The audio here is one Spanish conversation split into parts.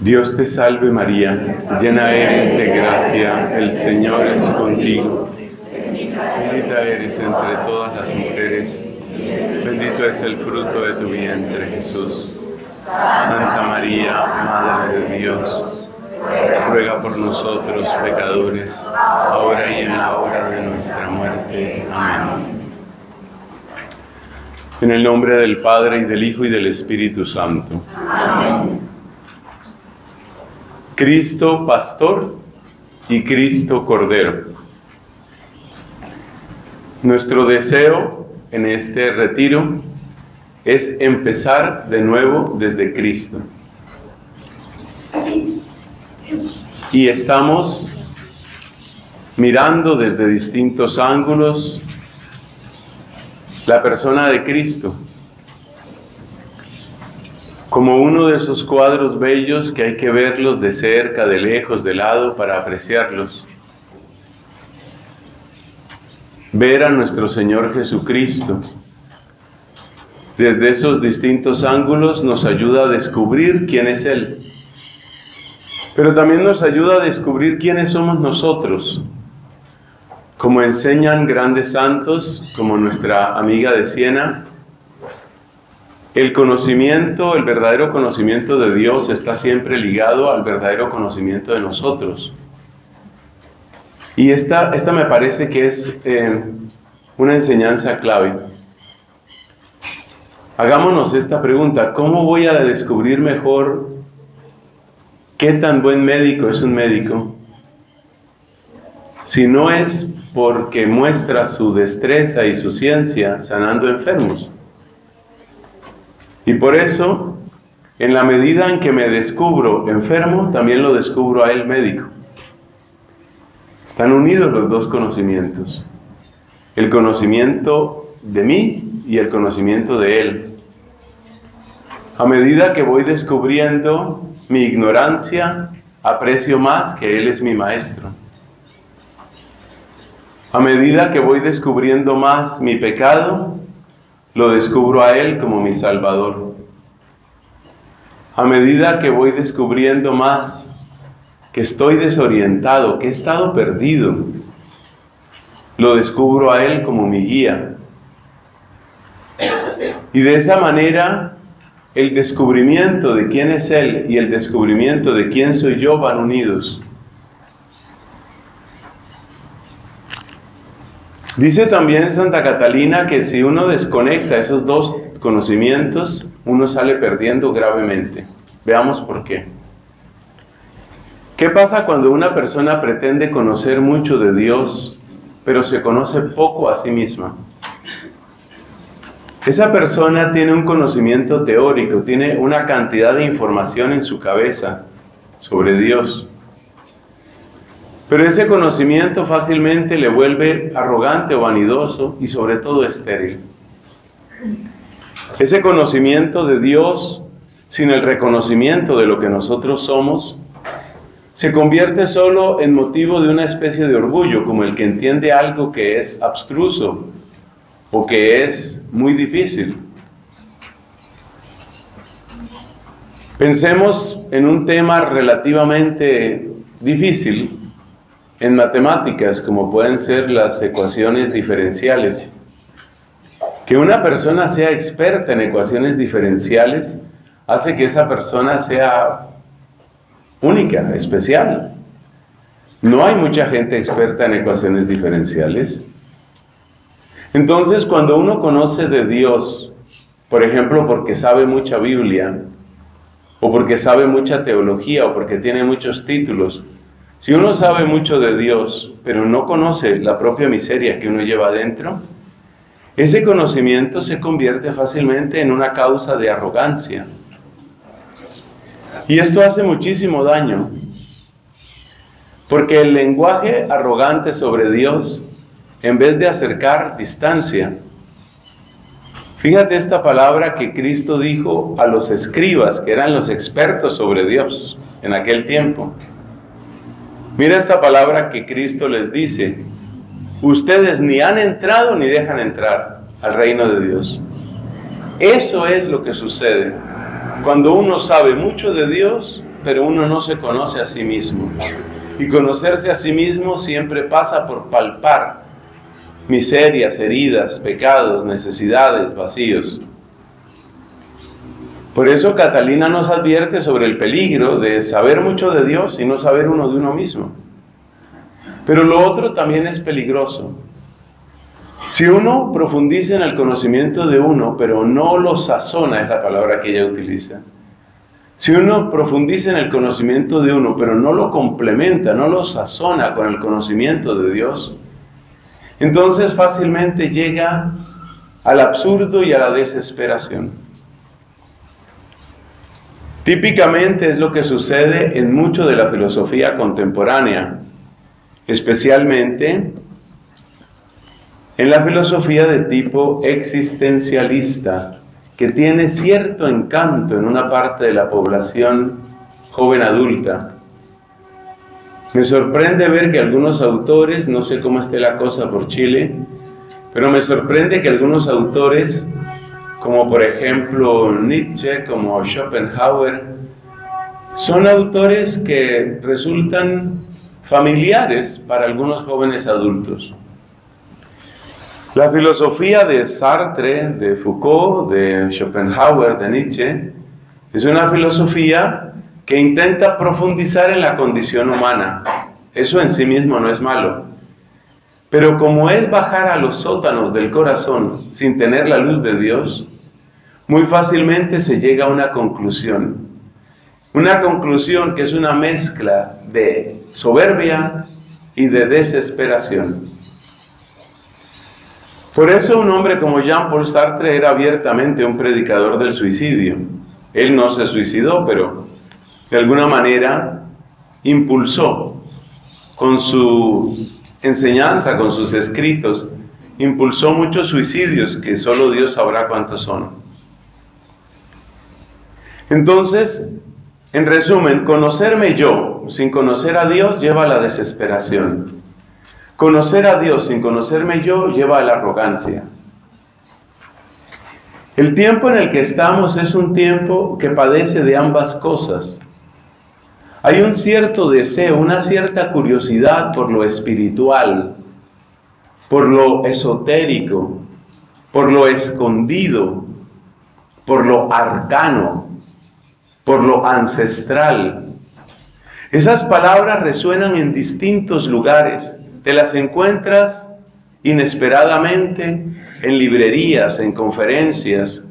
Dios te salve María, llena eres de gracia, el Señor es contigo. Bendita eres entre todas las mujeres, bendito es el fruto de tu vientre Jesús. Santa María, Madre de Dios, ruega por nosotros pecadores, ahora y en la hora de nuestra muerte. Amén. En el nombre del Padre y del Hijo y del Espíritu Santo. Amén. Cristo Pastor y Cristo Cordero. Nuestro deseo en este retiro es empezar de nuevo desde Cristo. Y estamos mirando desde distintos ángulos la persona de Cristo como uno de esos cuadros bellos que hay que verlos de cerca, de lejos, de lado para apreciarlos. Ver a nuestro Señor Jesucristo desde esos distintos ángulos nos ayuda a descubrir quién es Él. Pero también nos ayuda a descubrir quiénes somos nosotros. Como enseñan grandes santos, como nuestra amiga de Siena, el conocimiento, el verdadero conocimiento de Dios está siempre ligado al verdadero conocimiento de nosotros. Y esta, esta me parece que es eh, una enseñanza clave. Hagámonos esta pregunta, ¿cómo voy a descubrir mejor qué tan buen médico es un médico? Si no es porque muestra su destreza y su ciencia sanando enfermos. Y por eso, en la medida en que me descubro enfermo, también lo descubro a él médico. Están unidos los dos conocimientos. El conocimiento de mí y el conocimiento de él. A medida que voy descubriendo mi ignorancia, aprecio más que él es mi maestro. A medida que voy descubriendo más mi pecado, lo descubro a Él como mi Salvador. A medida que voy descubriendo más que estoy desorientado, que he estado perdido, lo descubro a Él como mi guía. Y de esa manera el descubrimiento de quién es Él y el descubrimiento de quién soy yo van unidos. Dice también Santa Catalina que si uno desconecta esos dos conocimientos, uno sale perdiendo gravemente. Veamos por qué. ¿Qué pasa cuando una persona pretende conocer mucho de Dios, pero se conoce poco a sí misma? Esa persona tiene un conocimiento teórico, tiene una cantidad de información en su cabeza sobre Dios, pero ese conocimiento fácilmente le vuelve arrogante o vanidoso y sobre todo estéril. Ese conocimiento de Dios sin el reconocimiento de lo que nosotros somos se convierte solo en motivo de una especie de orgullo, como el que entiende algo que es abstruso o que es muy difícil. Pensemos en un tema relativamente difícil en matemáticas, como pueden ser las ecuaciones diferenciales. Que una persona sea experta en ecuaciones diferenciales hace que esa persona sea única, especial. No hay mucha gente experta en ecuaciones diferenciales. Entonces, cuando uno conoce de Dios, por ejemplo, porque sabe mucha Biblia, o porque sabe mucha teología, o porque tiene muchos títulos, si uno sabe mucho de Dios, pero no conoce la propia miseria que uno lleva adentro, ese conocimiento se convierte fácilmente en una causa de arrogancia. Y esto hace muchísimo daño, porque el lenguaje arrogante sobre Dios, en vez de acercar distancia, fíjate esta palabra que Cristo dijo a los escribas, que eran los expertos sobre Dios en aquel tiempo. Mira esta palabra que Cristo les dice. Ustedes ni han entrado ni dejan entrar al reino de Dios. Eso es lo que sucede. Cuando uno sabe mucho de Dios, pero uno no se conoce a sí mismo. Y conocerse a sí mismo siempre pasa por palpar miserias, heridas, pecados, necesidades, vacíos. Por eso Catalina nos advierte sobre el peligro de saber mucho de Dios y no saber uno de uno mismo. Pero lo otro también es peligroso. Si uno profundiza en el conocimiento de uno, pero no lo sazona, es la palabra que ella utiliza. Si uno profundiza en el conocimiento de uno, pero no lo complementa, no lo sazona con el conocimiento de Dios, entonces fácilmente llega al absurdo y a la desesperación. Típicamente es lo que sucede en mucho de la filosofía contemporánea, especialmente en la filosofía de tipo existencialista, que tiene cierto encanto en una parte de la población joven adulta. Me sorprende ver que algunos autores, no sé cómo esté la cosa por Chile, pero me sorprende que algunos autores, como por ejemplo Nietzsche, como Schopenhauer, son autores que resultan familiares para algunos jóvenes adultos. La filosofía de Sartre, de Foucault, de Schopenhauer, de Nietzsche, es una filosofía que intenta profundizar en la condición humana. Eso en sí mismo no es malo. Pero como es bajar a los sótanos del corazón sin tener la luz de Dios, muy fácilmente se llega a una conclusión. Una conclusión que es una mezcla de soberbia y de desesperación. Por eso un hombre como Jean-Paul Sartre era abiertamente un predicador del suicidio. Él no se suicidó, pero de alguna manera impulsó con su enseñanza, con sus escritos, impulsó muchos suicidios que solo Dios sabrá cuántos son. Entonces, en resumen, conocerme yo sin conocer a Dios lleva a la desesperación. Conocer a Dios sin conocerme yo lleva a la arrogancia. El tiempo en el que estamos es un tiempo que padece de ambas cosas. Hay un cierto deseo, una cierta curiosidad por lo espiritual, por lo esotérico, por lo escondido, por lo arcano, por lo ancestral. Esas palabras resuenan en distintos lugares te las encuentras inesperadamente en librerías, en conferencias,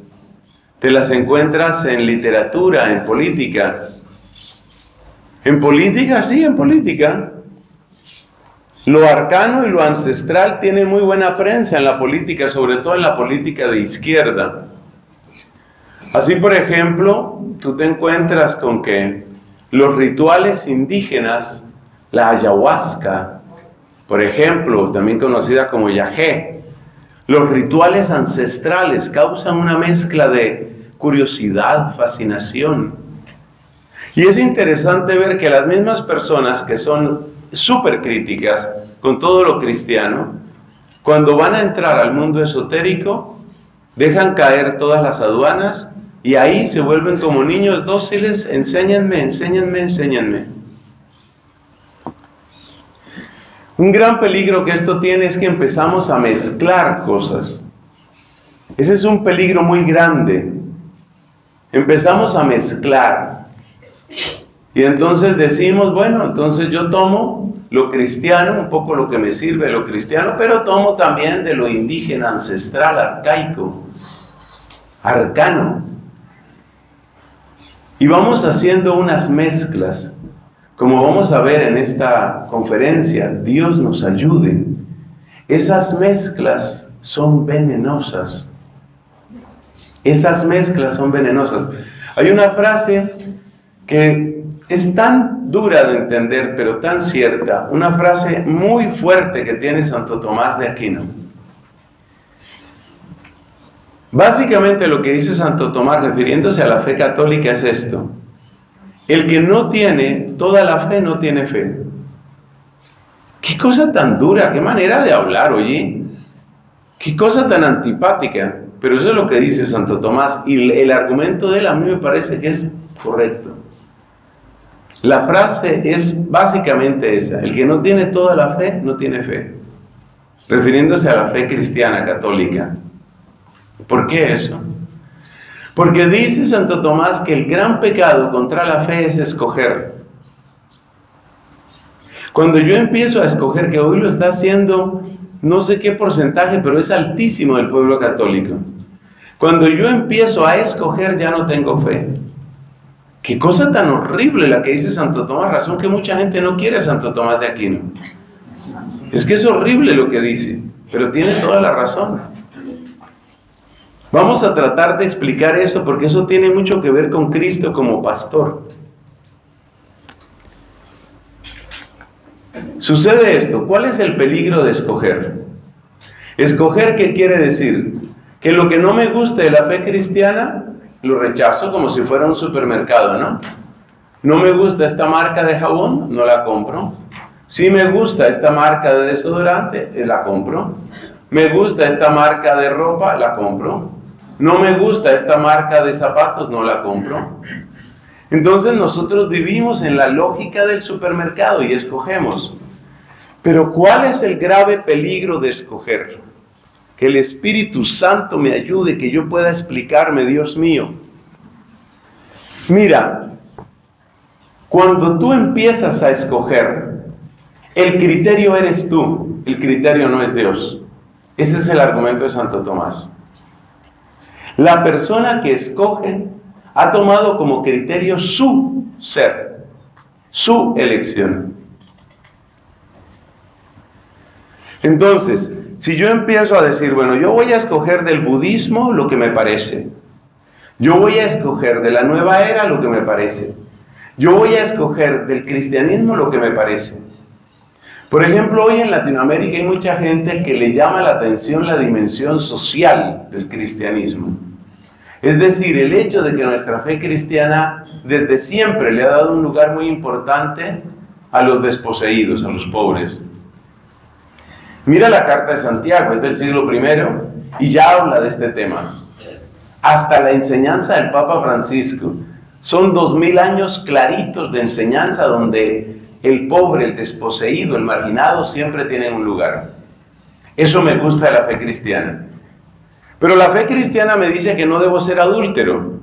te las encuentras en literatura, en política. En política, sí, en política. Lo arcano y lo ancestral tiene muy buena prensa en la política, sobre todo en la política de izquierda. Así, por ejemplo, tú te encuentras con que los rituales indígenas, la ayahuasca, por ejemplo, también conocida como yajé. Los rituales ancestrales causan una mezcla de curiosidad, fascinación. Y es interesante ver que las mismas personas que son súper críticas con todo lo cristiano, cuando van a entrar al mundo esotérico, dejan caer todas las aduanas y ahí se vuelven como niños dóciles, enséñenme, enséñenme, enséñenme. Un gran peligro que esto tiene es que empezamos a mezclar cosas. Ese es un peligro muy grande. Empezamos a mezclar. Y entonces decimos, bueno, entonces yo tomo lo cristiano, un poco lo que me sirve lo cristiano, pero tomo también de lo indígena, ancestral, arcaico, arcano. Y vamos haciendo unas mezclas. Como vamos a ver en esta conferencia, Dios nos ayude. Esas mezclas son venenosas. Esas mezclas son venenosas. Hay una frase que es tan dura de entender, pero tan cierta, una frase muy fuerte que tiene Santo Tomás de Aquino. Básicamente lo que dice Santo Tomás refiriéndose a la fe católica es esto. El que no tiene toda la fe no tiene fe. Qué cosa tan dura, qué manera de hablar, oye. Qué cosa tan antipática. Pero eso es lo que dice Santo Tomás. Y el argumento de él a mí me parece que es correcto. La frase es básicamente esa, el que no tiene toda la fe, no tiene fe, refiriéndose a la fe cristiana católica. ¿Por qué eso? Porque dice Santo Tomás que el gran pecado contra la fe es escoger. Cuando yo empiezo a escoger, que hoy lo está haciendo no sé qué porcentaje, pero es altísimo del pueblo católico. Cuando yo empiezo a escoger ya no tengo fe. Qué cosa tan horrible la que dice Santo Tomás, razón que mucha gente no quiere Santo Tomás de Aquino. Es que es horrible lo que dice, pero tiene toda la razón. Vamos a tratar de explicar eso porque eso tiene mucho que ver con Cristo como pastor. Sucede esto, ¿cuál es el peligro de escoger? Escoger, ¿qué quiere decir? Que lo que no me gusta de la fe cristiana, lo rechazo como si fuera un supermercado, ¿no? No me gusta esta marca de jabón, no la compro. Si me gusta esta marca de desodorante, eh, la compro. Me gusta esta marca de ropa, la compro. No me gusta esta marca de zapatos, no la compro. Entonces nosotros vivimos en la lógica del supermercado y escogemos. Pero ¿cuál es el grave peligro de escoger? Que el Espíritu Santo me ayude, que yo pueda explicarme, Dios mío. Mira, cuando tú empiezas a escoger, el criterio eres tú, el criterio no es Dios. Ese es el argumento de Santo Tomás. La persona que escoge ha tomado como criterio su ser, su elección. Entonces, si yo empiezo a decir, bueno, yo voy a escoger del budismo lo que me parece, yo voy a escoger de la nueva era lo que me parece, yo voy a escoger del cristianismo lo que me parece. Por ejemplo, hoy en Latinoamérica hay mucha gente que le llama la atención la dimensión social del cristianismo. Es decir, el hecho de que nuestra fe cristiana desde siempre le ha dado un lugar muy importante a los desposeídos, a los pobres. Mira la carta de Santiago, es del siglo I, y ya habla de este tema. Hasta la enseñanza del Papa Francisco. Son dos mil años claritos de enseñanza donde el pobre, el desposeído, el marginado siempre tienen un lugar. Eso me gusta de la fe cristiana. Pero la fe cristiana me dice que no debo ser adúltero.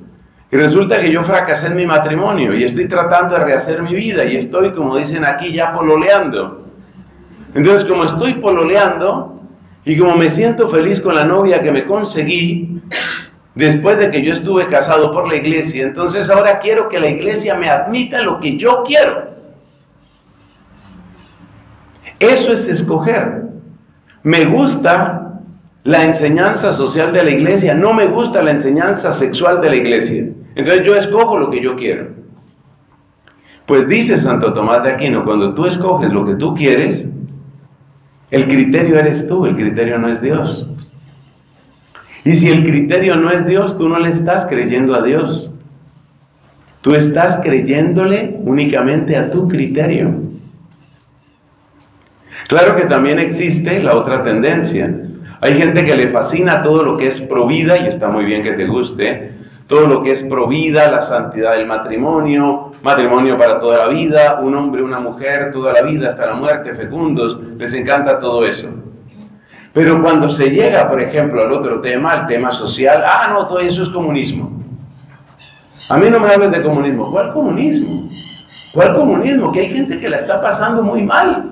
Y resulta que yo fracasé en mi matrimonio y estoy tratando de rehacer mi vida y estoy, como dicen aquí, ya pololeando. Entonces, como estoy pololeando y como me siento feliz con la novia que me conseguí, después de que yo estuve casado por la iglesia, entonces ahora quiero que la iglesia me admita lo que yo quiero. Eso es escoger. Me gusta la enseñanza social de la iglesia, no me gusta la enseñanza sexual de la iglesia. Entonces yo escojo lo que yo quiero. Pues dice Santo Tomás de Aquino, cuando tú escoges lo que tú quieres, el criterio eres tú, el criterio no es Dios. Y si el criterio no es Dios, tú no le estás creyendo a Dios. Tú estás creyéndole únicamente a tu criterio. Claro que también existe la otra tendencia. Hay gente que le fascina todo lo que es provida y está muy bien que te guste, todo lo que es provida, la santidad del matrimonio, matrimonio para toda la vida, un hombre, una mujer, toda la vida hasta la muerte, fecundos, les encanta todo eso. Pero cuando se llega, por ejemplo, al otro tema, al tema social, ah, no, todo eso es comunismo. A mí no me hables de comunismo. ¿Cuál comunismo? ¿Cuál comunismo? Que hay gente que la está pasando muy mal.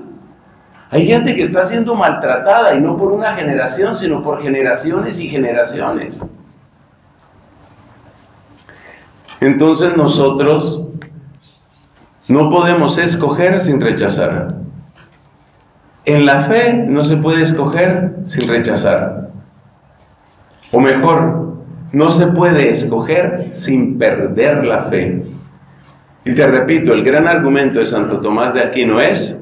Hay gente que está siendo maltratada y no por una generación, sino por generaciones y generaciones. Entonces nosotros no podemos escoger sin rechazar. En la fe no se puede escoger sin rechazar. O mejor, no se puede escoger sin perder la fe. Y te repito, el gran argumento de Santo Tomás de Aquino es,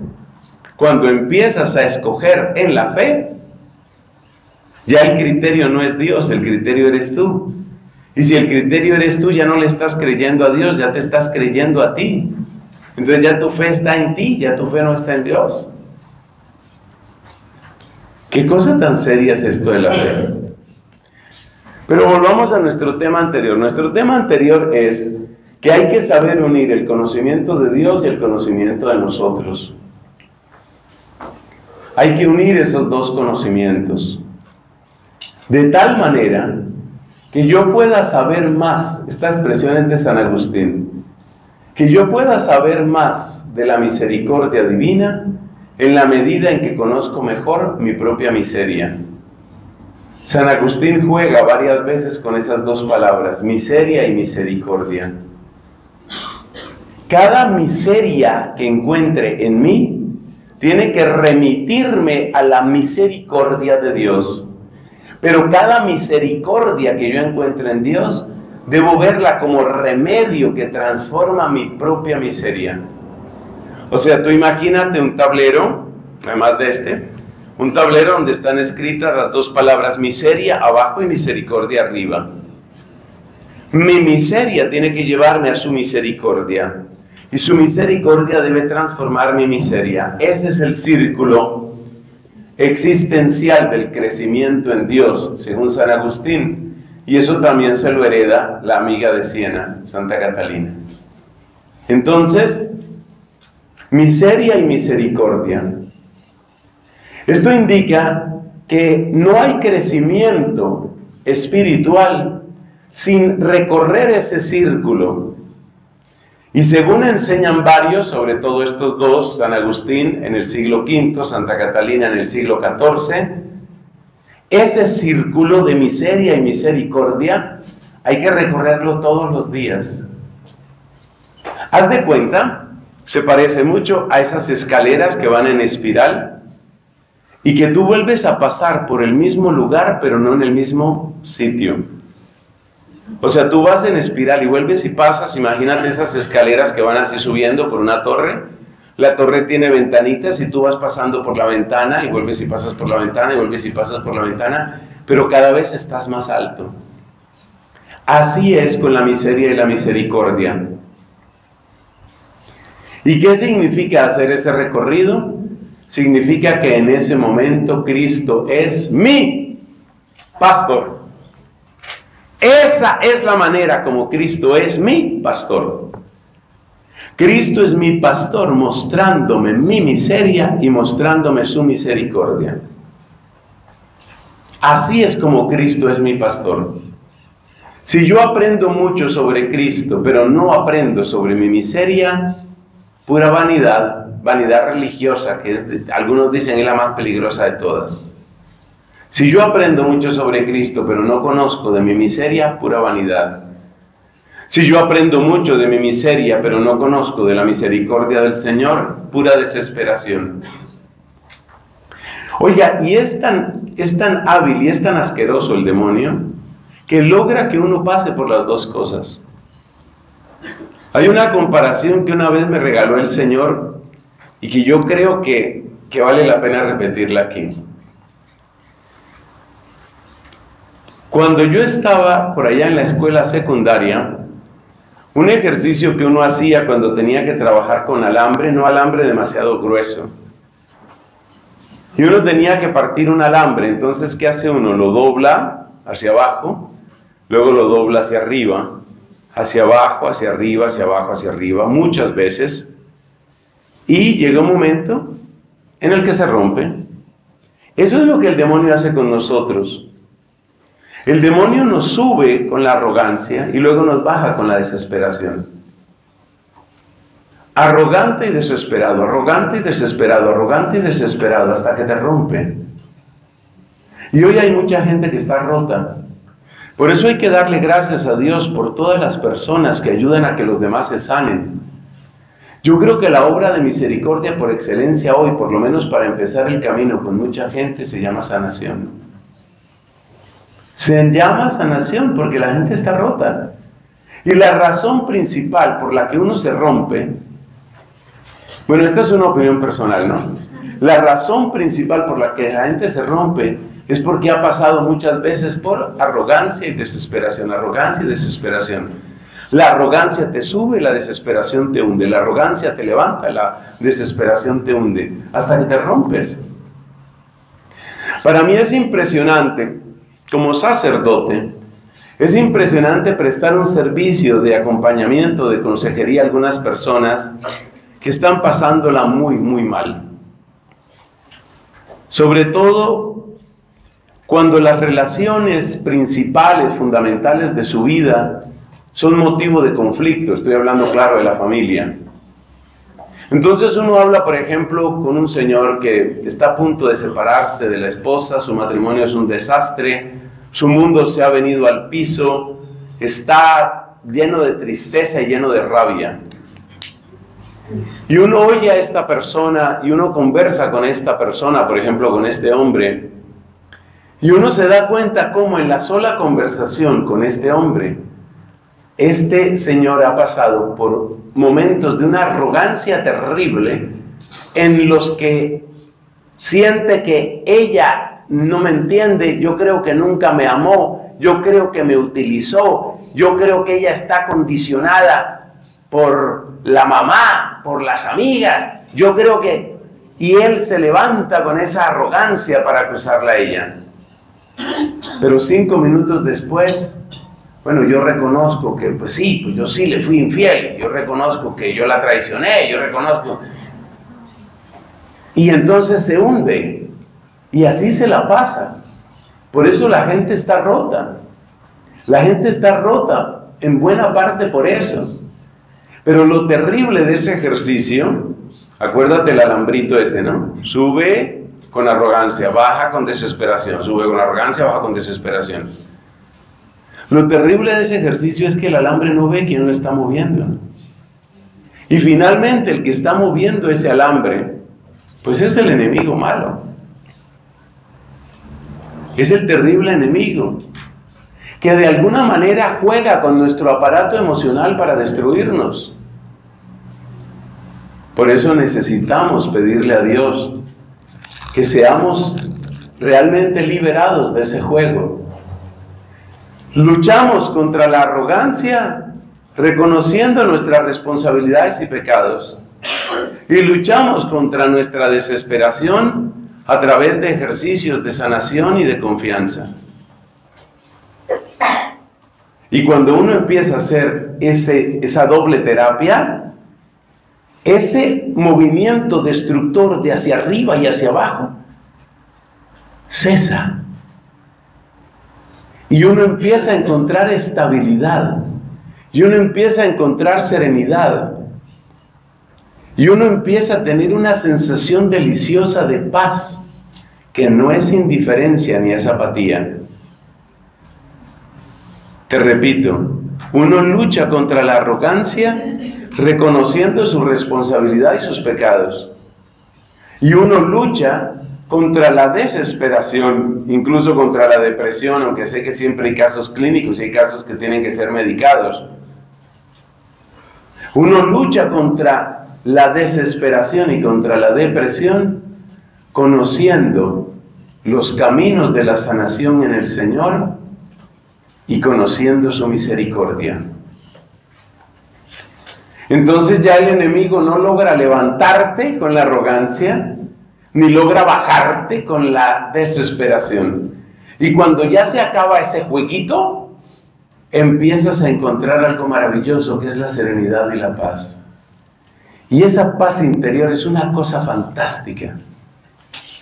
cuando empiezas a escoger en la fe, ya el criterio no es Dios, el criterio eres tú. Y si el criterio eres tú, ya no le estás creyendo a Dios, ya te estás creyendo a ti. Entonces ya tu fe está en ti, ya tu fe no está en Dios. ¿Qué cosa tan seria es esto de la fe? Pero volvamos a nuestro tema anterior. Nuestro tema anterior es que hay que saber unir el conocimiento de Dios y el conocimiento de nosotros. Hay que unir esos dos conocimientos. De tal manera que yo pueda saber más, esta expresión es de San Agustín, que yo pueda saber más de la misericordia divina en la medida en que conozco mejor mi propia miseria. San Agustín juega varias veces con esas dos palabras, miseria y misericordia. Cada miseria que encuentre en mí tiene que remitirme a la misericordia de Dios. Pero cada misericordia que yo encuentre en Dios, debo verla como remedio que transforma mi propia miseria. O sea, tú imagínate un tablero, además de este, un tablero donde están escritas las dos palabras miseria abajo y misericordia arriba. Mi miseria tiene que llevarme a su misericordia. Y su misericordia debe transformar mi miseria. Ese es el círculo existencial del crecimiento en Dios, según San Agustín. Y eso también se lo hereda la amiga de Siena, Santa Catalina. Entonces, miseria y misericordia. Esto indica que no hay crecimiento espiritual sin recorrer ese círculo. Y según enseñan varios, sobre todo estos dos, San Agustín en el siglo V, Santa Catalina en el siglo XIV, ese círculo de miseria y misericordia hay que recorrerlo todos los días. Haz de cuenta, se parece mucho a esas escaleras que van en espiral y que tú vuelves a pasar por el mismo lugar, pero no en el mismo sitio. O sea, tú vas en espiral y vuelves y pasas, imagínate esas escaleras que van así subiendo por una torre. La torre tiene ventanitas y tú vas pasando por la ventana y vuelves y pasas por la ventana y vuelves y pasas por la ventana, pero cada vez estás más alto. Así es con la miseria y la misericordia. ¿Y qué significa hacer ese recorrido? significa que en ese momento Cristo es mi pastor. Esa es la manera como Cristo es mi pastor. Cristo es mi pastor mostrándome mi miseria y mostrándome su misericordia. Así es como Cristo es mi pastor. Si yo aprendo mucho sobre Cristo, pero no aprendo sobre mi miseria, pura vanidad, vanidad religiosa, que algunos dicen es la más peligrosa de todas. Si yo aprendo mucho sobre Cristo, pero no conozco de mi miseria, pura vanidad. Si yo aprendo mucho de mi miseria, pero no conozco de la misericordia del Señor, pura desesperación. Oiga, y es tan, es tan hábil y es tan asqueroso el demonio que logra que uno pase por las dos cosas. Hay una comparación que una vez me regaló el Señor y que yo creo que, vale la pena repetirla aquí. Cuando yo estaba por allá en la escuela secundaria, un ejercicio que uno hacía cuando tenía que trabajar con alambre, no alambre demasiado grueso. Y uno tenía que partir un alambre, entonces ¿qué hace uno? Lo dobla hacia abajo, luego lo dobla hacia arriba, hacia abajo, hacia arriba, hacia abajo, hacia arriba, muchas veces, y llega un momento en el que se rompe. Eso es lo que el demonio hace con nosotros. El demonio nos sube con la arrogancia y luego nos baja con la desesperación. Arrogante y desesperado, arrogante y desesperado, arrogante y desesperado hasta que te rompe. Y hoy hay mucha gente que está rota. Por eso hay que darle gracias a Dios por todas las personas que ayudan a que los demás se sanen. Yo creo que la obra de misericordia por excelencia hoy, por lo menos para empezar el camino con mucha gente, se llama sanación. Se llama sanación porque la gente está rota. Y la razón principal por la que uno se rompe, bueno, esta es una opinión personal, ¿no? La razón principal por la que la gente se rompe es porque ha pasado muchas veces por arrogancia y desesperación, arrogancia y desesperación. La arrogancia te sube, la desesperación te hunde. La arrogancia te levanta, la desesperación te hunde, hasta que te rompes. Para mí es impresionante, como sacerdote, Es impresionante prestar un servicio de acompañamiento, de consejería a algunas personas que están pasándola muy, muy mal. Sobre todo cuando las relaciones principales, fundamentales de su vida son motivo de conflicto. Estoy hablando, claro, de la familia. Entonces uno habla, por ejemplo, con un señor que está a punto de separarse de la esposa, su matrimonio es un desastre, su mundo se ha venido al piso, está lleno de tristeza y lleno de rabia. Y uno oye a esta persona y uno conversa con esta persona, por ejemplo, con este hombre, y uno se da cuenta cómo en la sola conversación con este hombre, este señor ha pasado por momentos de una arrogancia terrible en los que siente que ella no me entiende, yo creo que nunca me amó, yo creo que me utilizó, yo creo que ella está condicionada por la mamá, por las amigas, yo creo que... Y él se levanta con esa arrogancia para acusarla a ella. Pero cinco minutos después, bueno, yo reconozco que, pues sí, pues yo sí le fui infiel, yo reconozco que yo la traicioné, yo reconozco. Y entonces se hunde y así se la pasa. Por eso la gente está rota. La gente está rota en buena parte por eso. Pero lo terrible de ese ejercicio, acuérdate el alambrito ese, ¿no? Sube con arrogancia, baja con desesperación, sube con arrogancia, baja con desesperación. Lo terrible de ese ejercicio es que el alambre no ve quién lo está moviendo. Y finalmente el que está moviendo ese alambre, pues es el enemigo malo. Es el terrible enemigo que de alguna manera juega con nuestro aparato emocional para destruirnos. Por eso necesitamos pedirle a Dios que seamos realmente liberados de ese juego. Luchamos contra la arrogancia reconociendo nuestras responsabilidades y pecados. Y luchamos contra nuestra desesperación a través de ejercicios de sanación y de confianza. Y cuando uno empieza a hacer ese, esa doble terapia, ese movimiento destructor de hacia arriba y hacia abajo cesa. Y uno empieza a encontrar estabilidad. Y uno empieza a encontrar serenidad. Y uno empieza a tener una sensación deliciosa de paz, que no es indiferencia ni es apatía. Te repito, uno lucha contra la arrogancia reconociendo su responsabilidad y sus pecados. Y uno lucha contra la desesperación, incluso contra la depresión, aunque sé que siempre hay casos clínicos y hay casos que tienen que ser medicados. Uno lucha contra la desesperación y contra la depresión conociendo los caminos de la sanación en el Señor y conociendo su misericordia. Entonces ya el enemigo no logra levantarte con la arrogancia, ni logra bajarte con la desesperación. Y cuando ya se acaba ese jueguito, empiezas a encontrar algo maravilloso que es la serenidad y la paz. Y esa paz interior es una cosa fantástica.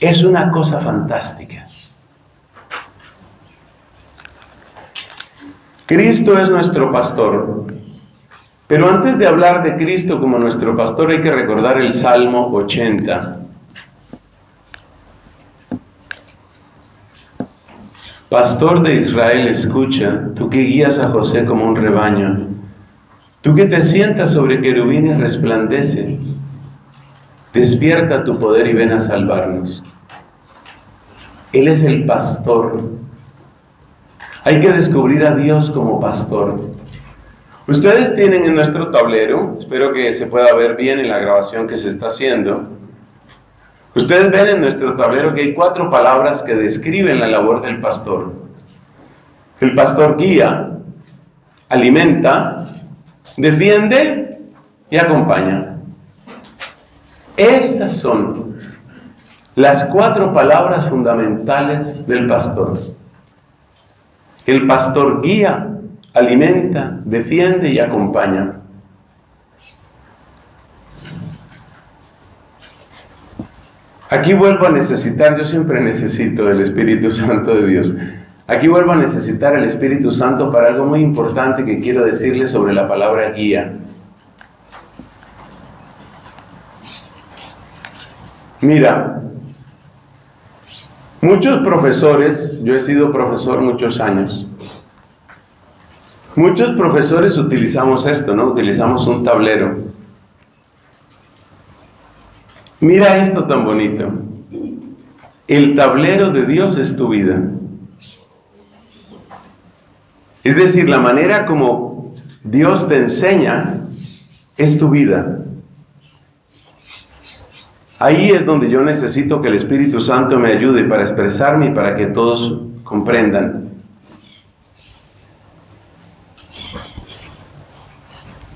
Es una cosa fantástica. Cristo es nuestro pastor pero antes de hablar de Cristo como nuestro pastor hay que recordar el Salmo 80. Pastor de Israel, escucha, tú que guías a José como un rebaño, tú que te sientas sobre querubines resplandece, despierta tu poder y ven a salvarnos. Él es el pastor. Hay que descubrir a Dios como pastor. Ustedes tienen en nuestro tablero, espero que se pueda ver bien en la grabación que se está haciendo, ustedes ven en nuestro tablero que hay cuatro palabras que describen la labor del pastor. El pastor guía, alimenta, defiende y acompaña. Estas son las cuatro palabras fundamentales del pastor. El pastor guía, alimenta, defiende y acompaña. Aquí vuelvo a necesitar, yo siempre necesito el Espíritu Santo de Dios. Aquí vuelvo a necesitar el Espíritu Santo para algo muy importante que quiero decirles sobre la palabra guía. Mira, muchos profesores, yo he sido profesor muchos años, muchos profesores utilizamos esto, ¿no? Utilizamos un tablero. Mira esto tan bonito. El tablero de Dios es tu vida. Es decir, la manera como Dios te enseña es tu vida. Ahí es donde yo necesito que el Espíritu Santo me ayude para expresarme y para que todos comprendan.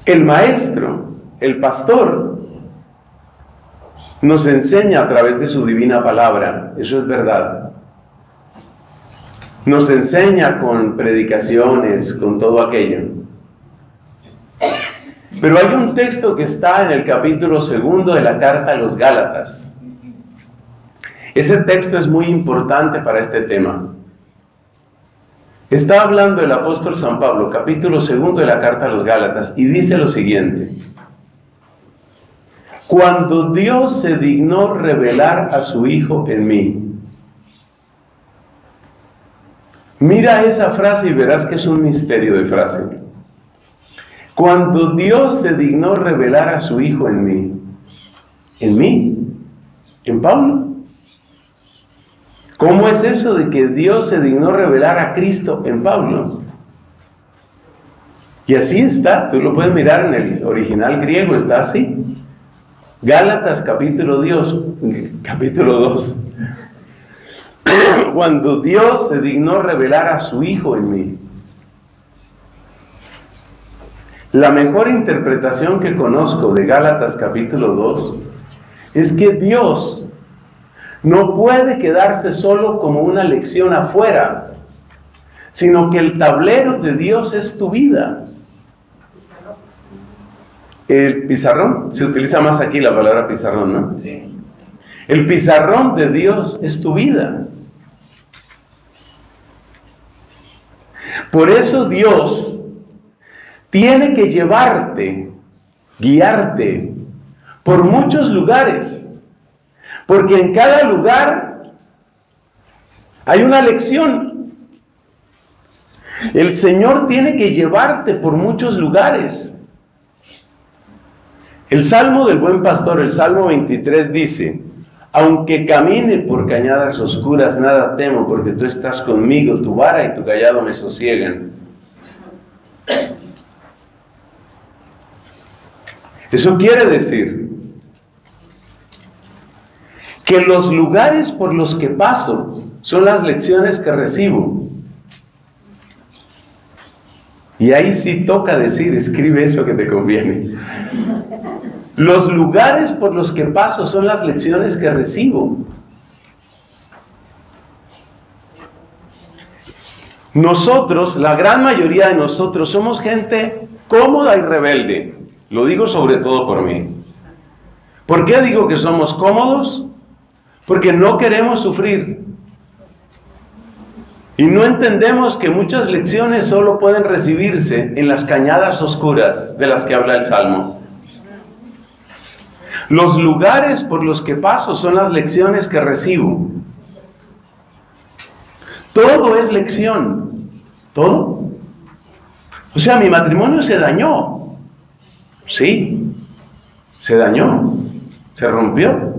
El maestro, el pastor, nos enseña a través de su divina palabra, eso es verdad. Nos enseña con predicaciones, con todo aquello. Pero hay un texto que está en el capítulo segundo de la carta a los Gálatas. Ese texto es muy importante para este tema. Está hablando el apóstol San Pablo, capítulo segundo de la carta a los Gálatas, y dice lo siguiente. Cuando Dios se dignó revelar a su Hijo en mí. Mira esa frase y verás que es un misterio de frase. Cuando Dios se dignó revelar a su Hijo en mí, en mí, en Pablo. ¿Cómo es eso de que Dios se dignó revelar a Cristo en Pablo? Y así está, tú lo puedes mirar en el original griego, está así. Gálatas capítulo, Dios, capítulo 2. Cuando Dios se dignó revelar a su Hijo en mí. La mejor interpretación que conozco de Gálatas capítulo 2 es que Dios no puede quedarse solo como una lección afuera, sino que el tablero de Dios es tu vida. El pizarrón, se utiliza más aquí la palabra pizarrón, ¿no? El pizarrón de Dios es tu vida. Por eso Dios tiene que llevarte, guiarte por muchos lugares, porque en cada lugar hay una lección. El Señor tiene que llevarte por muchos lugares. El Salmo del Buen Pastor, el Salmo 23 dice, aunque camine por cañadas oscuras, nada temo, porque tú estás conmigo, tu vara y tu callado me sosiegan. Eso quiere decir que los lugares por los que paso son las lecciones que recibo. Y ahí sí toca decir, escribe eso que te conviene. Los lugares por los que paso son las lecciones que recibo. Nosotros, la gran mayoría de nosotros, somos gente cómoda y rebelde. Lo digo sobre todo por mí. ¿Por qué digo que somos cómodos? Porque no queremos sufrir. Y no entendemos que muchas lecciones solo pueden recibirse en las cañadas oscuras de las que habla el Salmo. Los lugares por los que paso son las lecciones que recibo. Todo es lección. Todo. O sea, mi matrimonio se dañó. Sí, se dañó, se rompió.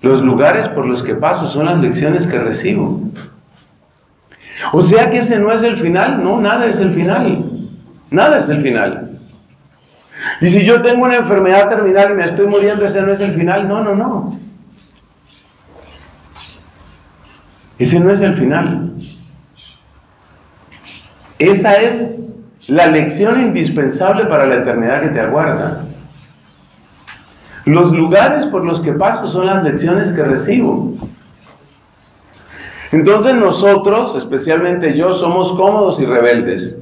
Los lugares por los que paso son las lecciones que recibo. O sea que ese no es el final, no, nada es el final. Nada es el final. Y si yo tengo una enfermedad terminal y me estoy muriendo, ese no es el final. No, no, no. Ese no es el final. Esa es la lección indispensable para la eternidad que te aguarda. Los lugares por los que paso son las lecciones que recibo. Entonces nosotros, especialmente yo, somos cómodos y rebeldes.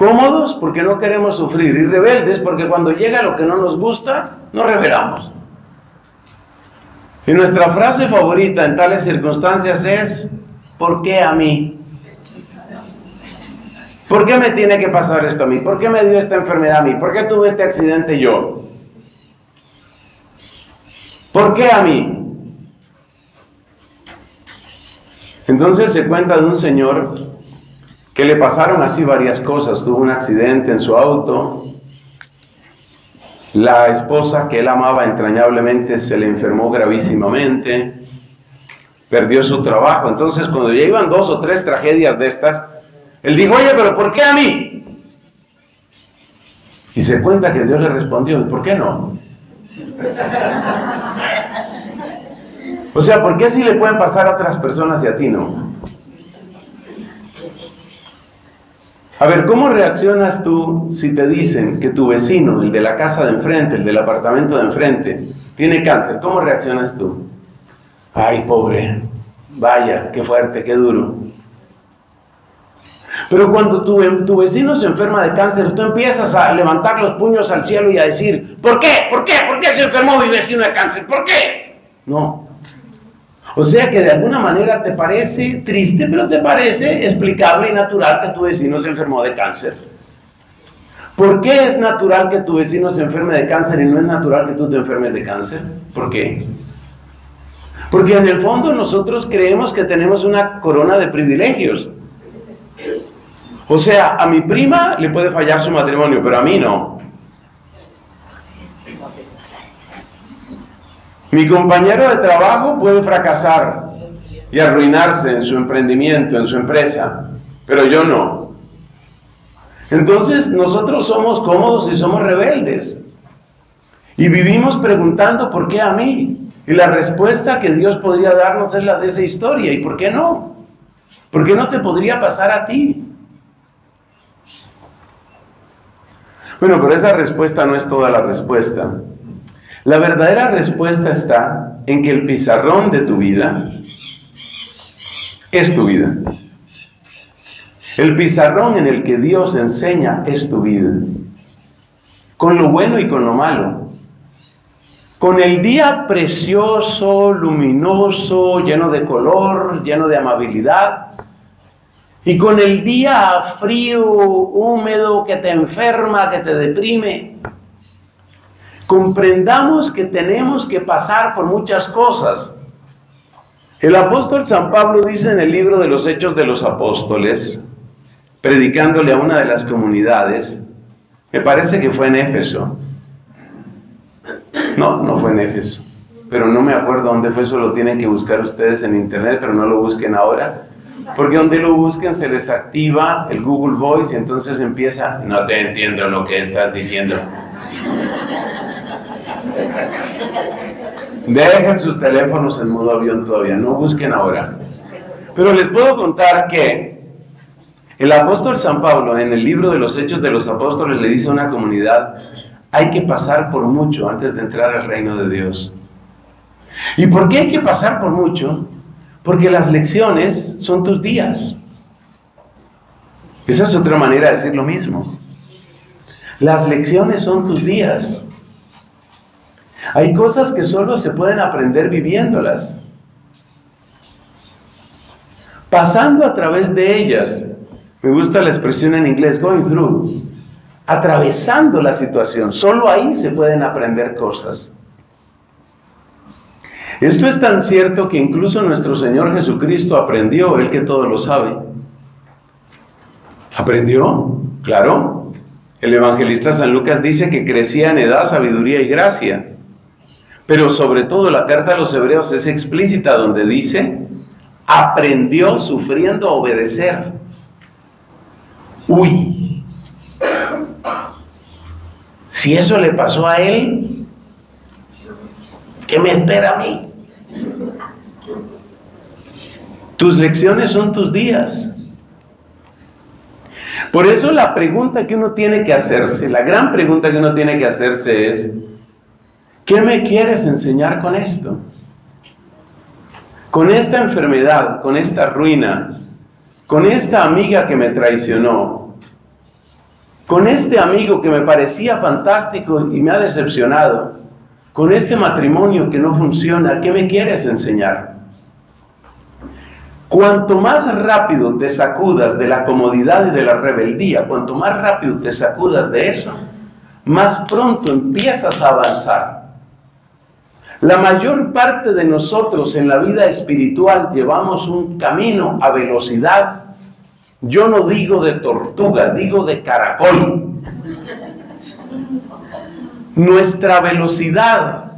Cómodos porque no queremos sufrir y rebeldes porque cuando llega lo que no nos gusta, nos rebelamos. Y nuestra frase favorita en tales circunstancias es, ¿por qué a mí? ¿Por qué me tiene que pasar esto a mí? ¿Por qué me dio esta enfermedad a mí? ¿Por qué tuve este accidente yo? ¿Por qué a mí? Entonces se cuenta de un señor que le pasaron así varias cosas. Tuvo un accidente en su auto. La esposa que él amaba entrañablemente se le enfermó gravísimamente. Perdió su trabajo. Entonces cuando ya iban dos o tres tragedias de estas, él dijo, oye, pero ¿por qué a mí? Y se cuenta que Dios le respondió, ¿por qué no? O sea, ¿por qué así le pueden pasar a otras personas y a ti no? A ver, ¿cómo reaccionas tú si te dicen que tu vecino, el de la casa de enfrente, el del apartamento de enfrente, tiene cáncer? ¿Cómo reaccionas tú? Ay, pobre, vaya, qué fuerte, qué duro. Pero cuando tu, tu, vecino se enferma de cáncer, tú empiezas a levantar los puños al cielo y a decir, ¿por qué? ¿Por qué? ¿Por qué se enfermó mi vecino de cáncer? ¿Por qué? No, o sea que de alguna manera te parece triste, pero te parece explicable y natural que tu vecino se enfermó de cáncer. ¿Por qué es natural que tu vecino se enferme de cáncer y no es natural que tú te enfermes de cáncer? ¿Por qué? Porque en el fondo nosotros creemos que tenemos una corona de privilegios. O sea, a mi prima le puede fallar su matrimonio, pero a mí no. Mi compañero de trabajo puede fracasar y arruinarse en su emprendimiento, en su empresa, pero yo no. Entonces nosotros somos cómodos y somos rebeldes. Y vivimos preguntando por qué a mí. Y la respuesta que Dios podría darnos es la de esa historia. ¿Y por qué no? ¿Por qué no te podría pasar a ti? Bueno, pero esa respuesta no es toda la respuesta. La verdadera respuesta está en que el pizarrón de tu vida es tu vida. El pizarrón en el que Dios enseña es tu vida. Con lo bueno y con lo malo. Con el día precioso, luminoso, lleno de color, lleno de amabilidad. Y con el día frío, húmedo, que te enferma, que te deprime comprendamos que tenemos que pasar por muchas cosas. El apóstol San Pablo dice en el libro de los Hechos de los Apóstoles, predicándole a una de las comunidades, me parece que fue en Éfeso. No, no fue en Éfeso, pero no me acuerdo dónde fue, eso lo tienen que buscar ustedes en internet, pero no lo busquen ahora, porque donde lo busquen se les activa el Google Voice y entonces empieza, no te entiendo lo que estás diciendo. Dejen sus teléfonos en modo avión todavía, no busquen ahora. Pero les puedo contar que el apóstol San Pablo en el libro de los Hechos de los Apóstoles le dice a una comunidad, hay que pasar por mucho antes de entrar al reino de Dios. ¿Y por qué hay que pasar por mucho? Porque las lecciones son tus días. Esa es otra manera de decir lo mismo. Las lecciones son tus días. Hay cosas que solo se pueden aprender viviéndolas. Pasando a través de ellas. Me gusta la expresión en inglés, going through. Atravesando la situación. Solo ahí se pueden aprender cosas. Esto es tan cierto que incluso nuestro Señor Jesucristo aprendió, el que todo lo sabe. ¿Aprendió? Claro. El evangelista San Lucas dice que crecía en edad, sabiduría y gracia. Pero sobre todo la carta a los hebreos es explícita donde dice, aprendió sufriendo a obedecer. Uy, si eso le pasó a él, ¿qué me espera a mí? Tus lecciones son tus días. Por eso la pregunta que uno tiene que hacerse, la gran pregunta que uno tiene que hacerse es, ¿Qué me quieres enseñar con esto? con esta enfermedad, con esta ruina, con esta amiga que me traicionó, con este amigo que me parecía fantástico y me ha decepcionado, con este matrimonio que no funciona, ¿qué me quieres enseñar? Cuanto más rápido te sacudas de la comodidad y de la rebeldía, cuanto más rápido te sacudas de eso, más pronto empiezas a avanzar. La mayor parte de nosotros en la vida espiritual llevamos un camino a velocidad, yo no digo de tortuga, digo de caracol. Nuestra velocidad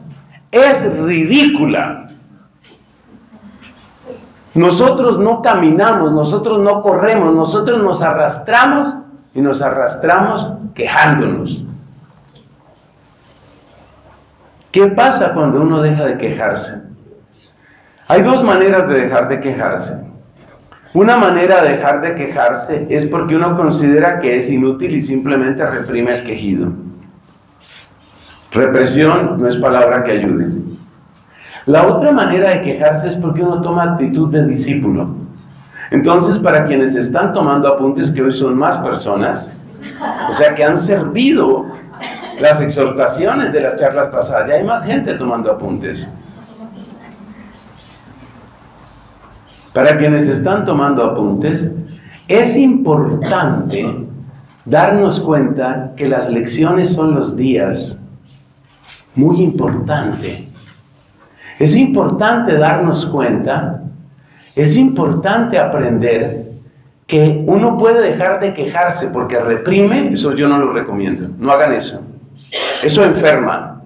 es ridícula. Nosotros no caminamos, nosotros no corremos, nosotros nos arrastramos y nos arrastramos quejándonos. ¿Qué pasa cuando uno deja de quejarse? Hay dos maneras de dejar de quejarse. Una manera de dejar de quejarse es porque uno considera que es inútil y simplemente reprime el quejido. Represión no es palabra que ayude. La otra manera de quejarse es porque uno toma actitud de discípulo. Entonces, para quienes están tomando apuntes, que hoy son más personas, o sea, que han servido las exhortaciones de las charlas pasadas. Ya hay más gente tomando apuntes. Para quienes están tomando apuntes, es importante darnos cuenta que las lecciones son los días. Muy importante. Es importante darnos cuenta, es importante aprender que uno puede dejar de quejarse porque reprime, eso yo no lo recomiendo, no hagan eso. Eso enferma.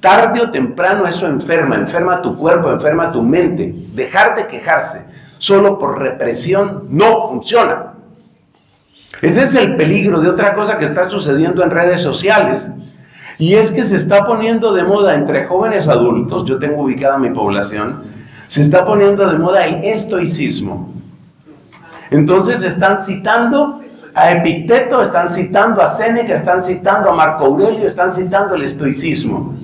Tarde o temprano eso enferma, enferma tu cuerpo, enferma tu mente. Dejar de quejarse solo por represión no funciona. Ese es el peligro de otra cosa que está sucediendo en redes sociales. Y es que se está poniendo de moda entre jóvenes adultos, yo tengo ubicada mi población, se está poniendo de moda el estoicismo. Entonces están citando a Epicteto, están citando a Séneca, están citando a Marco Aurelio, están citando el estoicismo.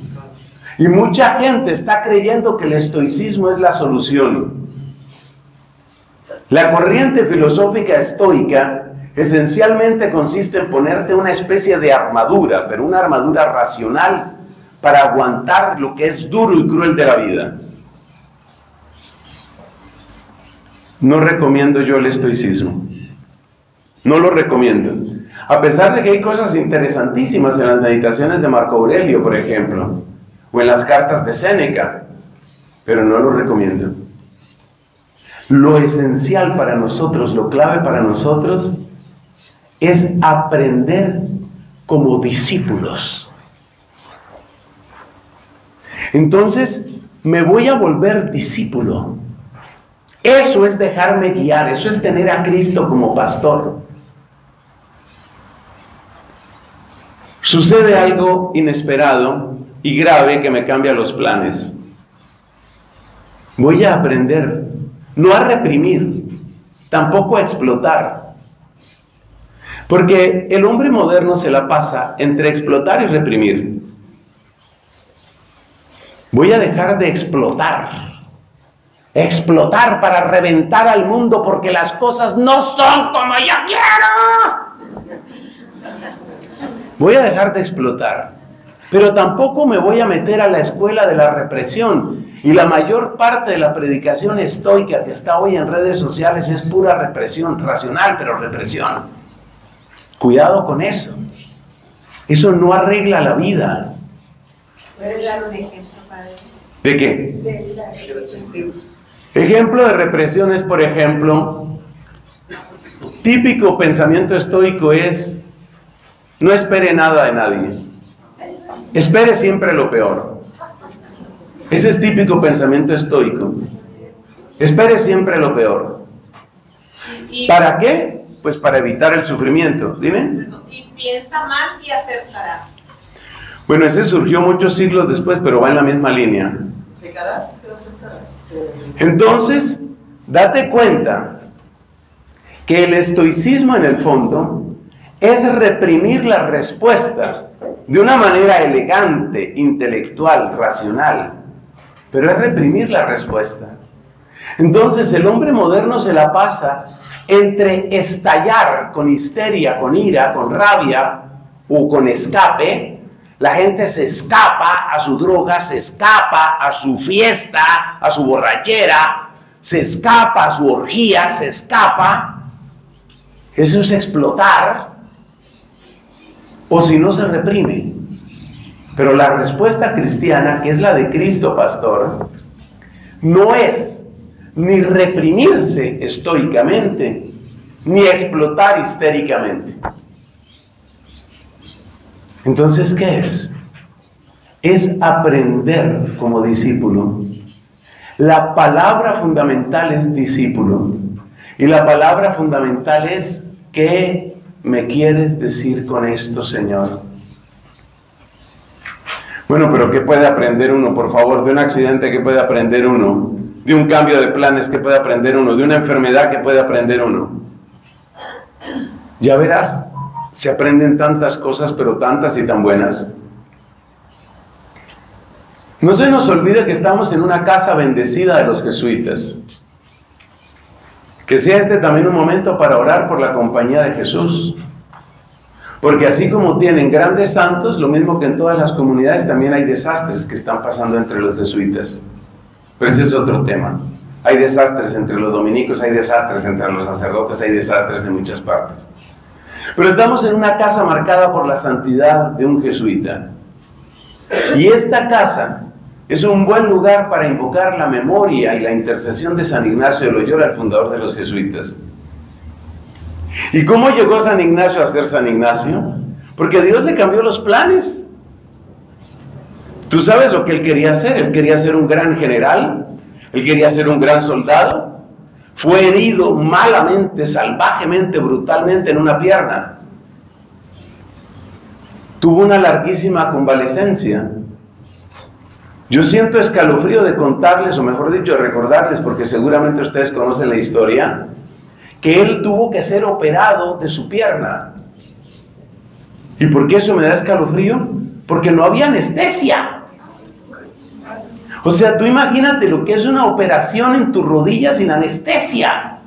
Y mucha gente está creyendo que el estoicismo es la solución. La corriente filosófica estoica esencialmente consiste en ponerte una especie de armadura, pero una armadura racional para aguantar lo que es duro y cruel de la vida. No recomiendo yo el estoicismo. No lo recomiendo. A pesar de que hay cosas interesantísimas en las meditaciones de Marco Aurelio, por ejemplo, o en las cartas de Séneca, pero no lo recomiendo. Lo esencial para nosotros, lo clave para nosotros, es aprender como discípulos. Entonces, me voy a volver discípulo. Eso es dejarme guiar, eso es tener a Cristo como pastor. Sucede algo inesperado y grave que me cambia los planes. Voy a aprender no a reprimir, tampoco a explotar. Porque el hombre moderno se la pasa entre explotar y reprimir. Voy a dejar de explotar. Explotar para reventar al mundo porque las cosas no son como yo quiero. Voy a dejar de explotar. Pero tampoco me voy a meter a la escuela de la represión. Y la mayor parte de la predicación estoica que está hoy en redes sociales es pura represión, racional, pero represión. Cuidado con eso. Eso no arregla la vida. ¿De qué? Ejemplo de represión es, por ejemplo, típico pensamiento estoico es, no espere nada de nadie. Espere siempre lo peor. Ese es típico pensamiento estoico. Espere siempre lo peor. ¿Para qué? Pues para evitar el sufrimiento. Dime. Y piensa mal y aceptarás. Bueno, ese surgió muchos siglos después, pero va en la misma línea. Entonces, date cuenta que el estoicismo en el fondo es reprimir la respuesta de una manera elegante, intelectual, racional, pero es reprimir la respuesta. Entonces el hombre moderno se la pasa entre estallar con histeria, con ira, con rabia o con escape. La gente se escapa a su droga, se escapa a su fiesta, a su borrachera, se escapa a su orgía, se escapa. Eso es explotar. O si no se reprime. Pero la respuesta cristiana, que es la de Cristo, pastor, no es ni reprimirse estoicamente, ni explotar histéricamente. Entonces, ¿qué es? Es aprender como discípulo. La palabra fundamental es discípulo. Y la palabra fundamental es, ¿qué me quieres decir con esto, Señor? Bueno, pero ¿qué puede aprender uno, por favor? De un accidente, ¿qué puede aprender uno? De un cambio de planes, ¿qué puede aprender uno? De una enfermedad, ¿qué puede aprender uno? Ya verás, se aprenden tantas cosas, pero tantas y tan buenas. No se nos olvide que estamos en una casa bendecida de los jesuitas. Que sea este también un momento para orar por la compañía de Jesús. Porque así como tienen grandes santos, lo mismo que en todas las comunidades, también hay desastres que están pasando entre los jesuitas. Pero ese es otro tema. Hay desastres entre los dominicos, hay desastres entre los sacerdotes, hay desastres en muchas partes. Pero estamos en una casa marcada por la santidad de un jesuita. Y esta casa es un buen lugar para invocar la memoria y la intercesión de San Ignacio de Loyola, el fundador de los jesuitas. ¿Y cómo llegó San Ignacio a ser San Ignacio? Porque Dios le cambió los planes. Tú sabes lo que él quería hacer. Él quería ser un gran general. Él quería ser un gran soldado. Fue herido malamente, salvajemente, brutalmente en una pierna. Tuvo una larguísima convalecencia. Yo siento escalofrío de contarles, o mejor dicho, de recordarles, porque seguramente ustedes conocen la historia, que él tuvo que ser operado de su pierna. ¿Y por qué eso me da escalofrío? Porque no había anestesia. O sea, tú imagínate lo que es una operación en tu rodilla sin anestesia.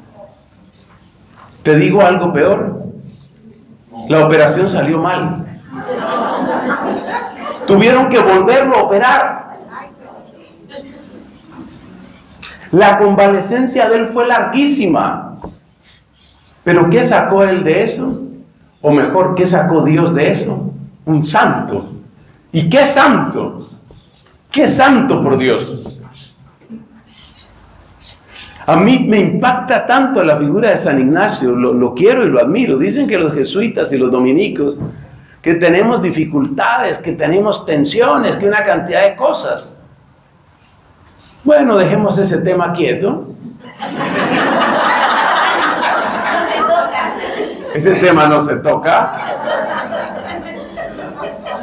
Te digo algo peor. La operación salió mal. Tuvieron que volverlo a operar. La convalecencia de él fue larguísima. Pero ¿qué sacó él de eso? O mejor, ¿qué sacó Dios de eso? Un santo. ¿Y qué santo? ¿Qué santo por Dios? A mí me impacta tanto la figura de San Ignacio, lo, lo, quiero y lo admiro. Dicen que los jesuitas y los dominicos, que tenemos dificultades, que tenemos tensiones, que una cantidad de cosas. Bueno, dejemos ese tema quieto. Ese tema no se toca.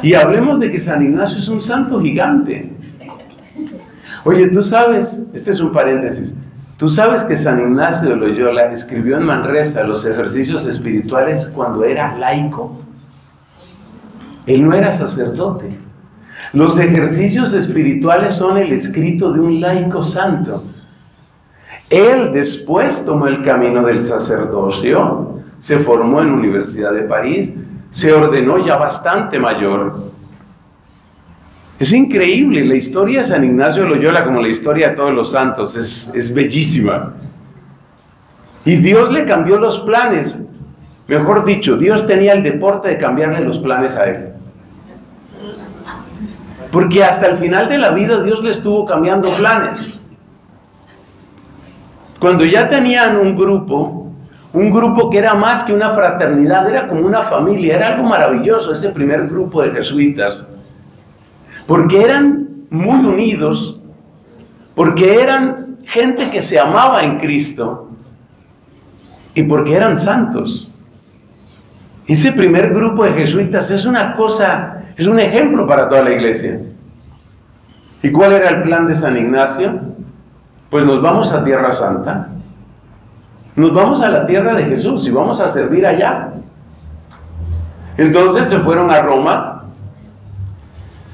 Y hablemos de que San Ignacio es un santo gigante. Oye, tú sabes, este es un paréntesis, tú sabes que San Ignacio de Loyola escribió en Manresa los ejercicios espirituales cuando era laico. Él no era sacerdote. Los ejercicios espirituales son el escrito de un laico santo. Él después tomó el camino del sacerdocio se formó en la Universidad de París, se ordenó ya bastante mayor. Es increíble, la historia de San Ignacio Loyola, como la historia de todos los santos, es bellísima. Y Dios le cambió los planes. Mejor dicho, Dios tenía el deporte de cambiarle los planes a él. Porque hasta el final de la vida Dios le estuvo cambiando planes. Cuando ya tenían un grupo, un grupo que era más que una fraternidad, era como una familia, era algo maravilloso ese primer grupo de jesuitas, porque eran muy unidos, porque eran gente que se amaba en Cristo y porque eran santos. Ese primer grupo de jesuitas es una cosa, es un ejemplo para toda la iglesia. ¿Y cuál era el plan de San Ignacio? Pues nos vamos a Tierra Santa nos vamos a la tierra de Jesús y vamos a servir allá. Entonces se fueron a Roma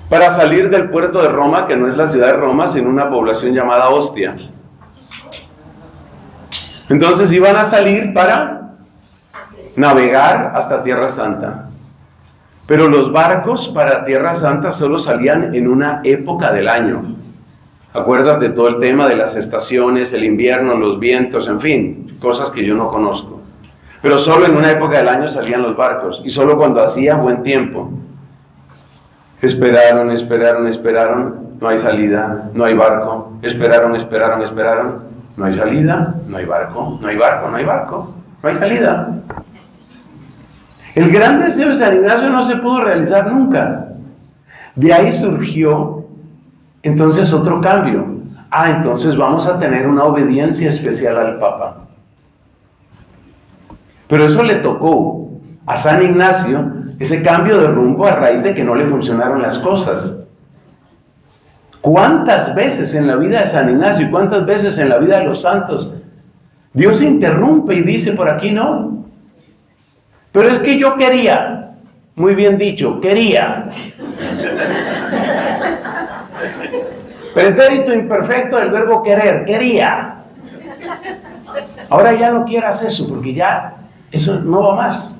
para salir del puerto de Roma, que no es la ciudad de Roma, sino una población llamada Ostia. Entonces iban a salir para navegar hasta Tierra Santa. Pero los barcos para Tierra Santa solo salían en una época del año. ¿Acuerdas de todo el tema de las estaciones, el invierno, los vientos, en fin, cosas que yo no conozco? Pero solo en una época del año salían los barcos y solo cuando hacía buen tiempo. Esperaron, esperaron, esperaron, no hay salida, no hay barco. Esperaron, esperaron, esperaron, no hay salida, no hay barco, no hay barco, no hay barco, no hay salida. El gran deseo de San Ignacio no se pudo realizar nunca. De ahí surgió entonces otro cambio. Ah, entonces vamos a tener una obediencia especial al Papa. Pero eso le tocó a San Ignacio ese cambio de rumbo a raíz de que no le funcionaron las cosas. ¿Cuántas veces en la vida de San Ignacio y cuántas veces en la vida de los santos Dios interrumpe y dice por aquí no? Pero es que yo quería, muy bien dicho, quería. Pretérito imperfecto del verbo querer, quería. Ahora ya no quieras eso porque ya eso no va más.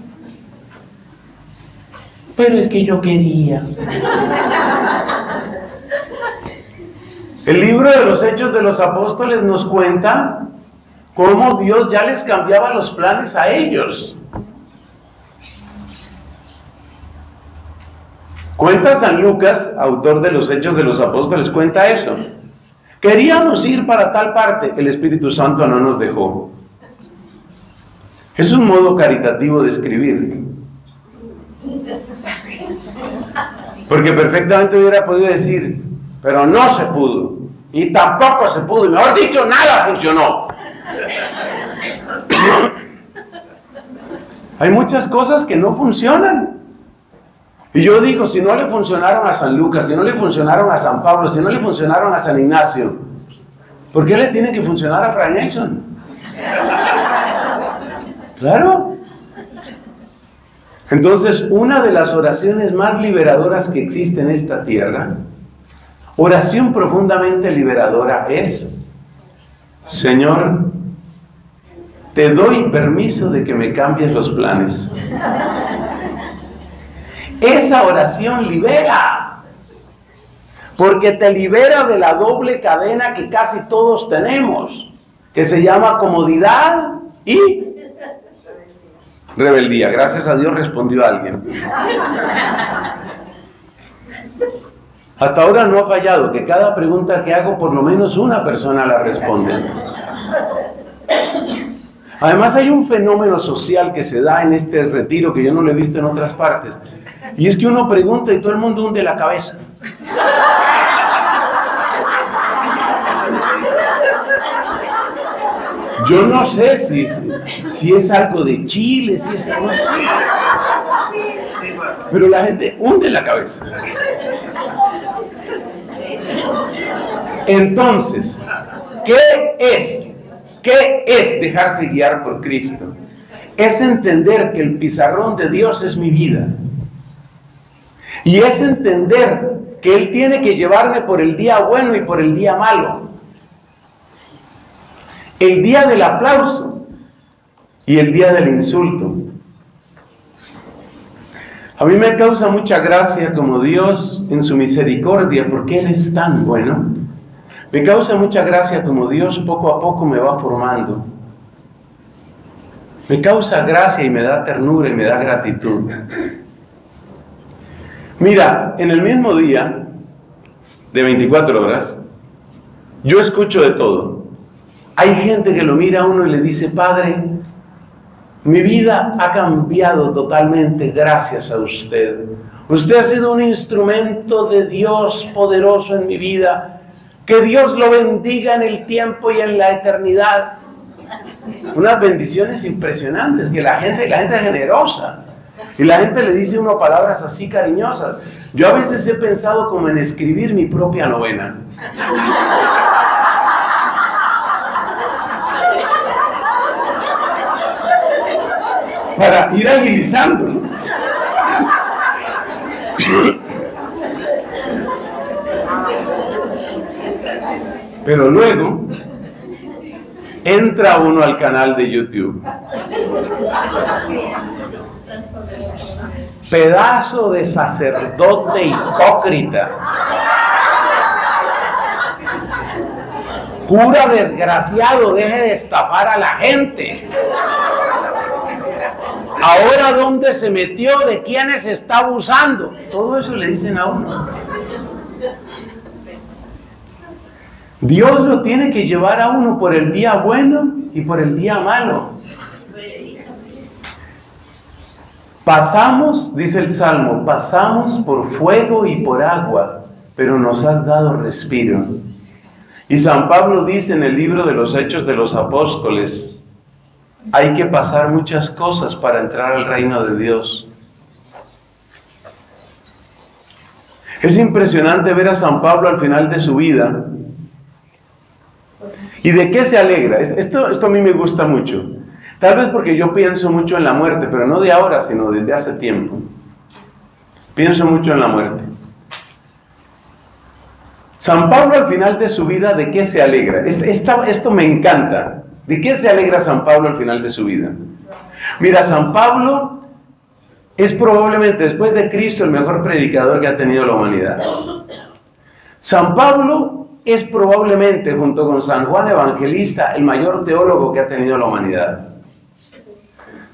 Pero es que yo quería. El libro de los Hechos de los Apóstoles nos cuenta cómo Dios ya les cambiaba los planes a ellos. Cuenta San Lucas, autor de los Hechos de los Apóstoles, cuenta eso. Queríamos ir para tal parte, el Espíritu Santo no nos dejó. Es un modo caritativo de escribir. Porque perfectamente hubiera podido decir, pero no se pudo. Y tampoco se pudo. Y mejor dicho, nada funcionó. Hay muchas cosas que no funcionan. Y yo digo, si no le funcionaron a San Lucas, si no le funcionaron a San Pablo, si no le funcionaron a San Ignacio, ¿por qué le tienen que funcionar a Frank Nelson? Claro. Entonces, una de las oraciones más liberadoras que existe en esta tierra, oración profundamente liberadora es, Señor, te doy permiso de que me cambies los planes. Esa oración libera, porque te libera de la doble cadena que casi todos tenemos, que se llama comodidad y rebeldía. Gracias a Dios respondió alguien. Hasta ahora no ha fallado, que cada pregunta que hago por lo menos una persona la responde. Además hay un fenómeno social que se da en este retiro que yo no lo he visto en otras partes, y es que uno pregunta y todo el mundo hunde la cabeza. Yo no sé si, es algo de Chile, si es algo. Pero la gente hunde la cabeza. Entonces, ¿qué es? ¿Qué es dejarse guiar por Cristo? Es entender que el pizarrón de Dios es mi vida. Y es entender que Él tiene que llevarme por el día bueno y por el día malo. El día del aplauso y el día del insulto. A mí me causa mucha gracia como Dios en su misericordia, porque Él es tan bueno. Me causa mucha gracia como Dios poco a poco me va formando. Me causa gracia y me da ternura y me da gratitud. Mira, en el mismo día de 24 horas, yo escucho de todo. Hay gente que lo mira a uno y le dice, Padre, mi vida ha cambiado totalmente gracias a usted. Usted ha sido un instrumento de Dios poderoso en mi vida. Que Dios lo bendiga en el tiempo y en la eternidad. Unas bendiciones impresionantes, que la gente, la gente es generosa. Y la gente le dice uno palabras así cariñosas. Yo a veces he pensado como en escribir mi propia novena. Para ir agilizando. Pero luego, entra uno al canal de YouTube. Pedazo de sacerdote hipócrita. Cura desgraciado, deje de estafar a la gente. Ahora, ¿dónde se metió? ¿De quiénes está abusando? Todo eso le dicen a uno. Dios lo tiene que llevar a uno por el día bueno y por el día malo. Pasamos, dice el Salmo, pasamos por fuego y por agua, pero nos has dado respiro. Y San Pablo dice en el libro de los Hechos de los Apóstoles, hay que pasar muchas cosas para entrar al reino de Dios. Es impresionante ver a San Pablo al final de su vida. ¿Y de qué se alegra? Esto, esto a mí me gusta mucho. Tal vez porque yo pienso mucho en la muerte, pero no de ahora, sino desde hace tiempo. Pienso mucho en la muerte. San Pablo al final de su vida, ¿de qué se alegra? esto me encanta. ¿De qué se alegra San Pablo al final de su vida? Mira, San Pablo es probablemente después de Cristo el mejor predicador que ha tenido la humanidad. San Pablo es probablemente, junto con San Juan Evangelista, el mayor teólogo que ha tenido la humanidad.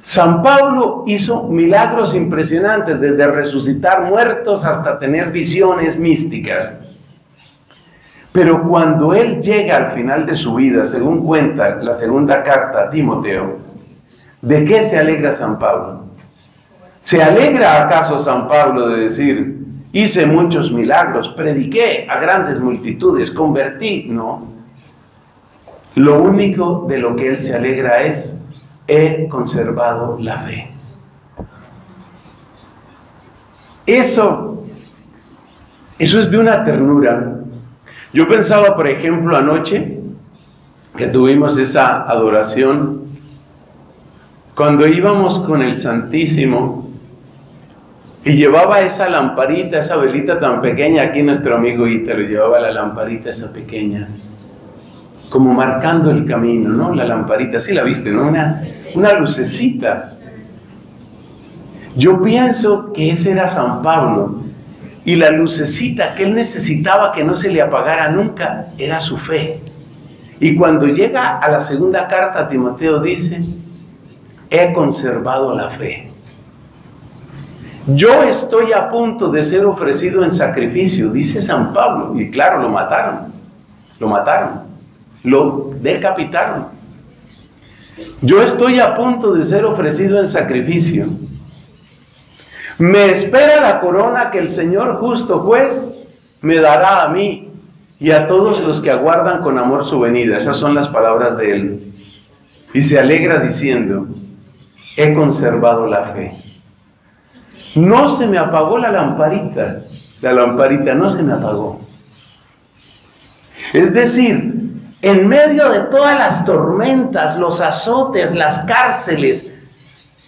San Pablo hizo milagros impresionantes, desde resucitar muertos hasta tener visiones místicas. Pero cuando él llega al final de su vida, según cuenta la segunda carta a Timoteo, ¿de qué se alegra San Pablo? ¿Se alegra acaso San Pablo de decir, hice muchos milagros, prediqué a grandes multitudes, convertí? No. Lo único de lo que él se alegra es, he conservado la fe. Eso, eso es de una ternura yo pensaba, por ejemplo, anoche que tuvimos esa adoración, cuando íbamos con el Santísimo y llevaba esa lamparita, esa velita tan pequeña, aquí nuestro amigo Ítalo llevaba la lamparita esa pequeña, como marcando el camino, ¿no? La lamparita, sí la viste, ¿no? Una, una lucecita. Yo pienso que ese era San Pablo, y la lucecita que él necesitaba que no se le apagara nunca era su fe. Y cuando llega a la segunda carta, Timoteo dice, he conservado la fe. Yo estoy a punto de ser ofrecido en sacrificio, dice San Pablo. Y claro, lo mataron, lo mataron, lo decapitaron. Yo estoy a punto de ser ofrecido en sacrificio. Me espera la corona que el Señor justo juez me dará a mí y a todos los que aguardan con amor su venida. Esas son las palabras de él. Y se alegra diciendo, he conservado la fe. No se me apagó la lamparita, la lamparita no se me apagó. Es decir, en medio de todas las tormentas, los azotes, las cárceles,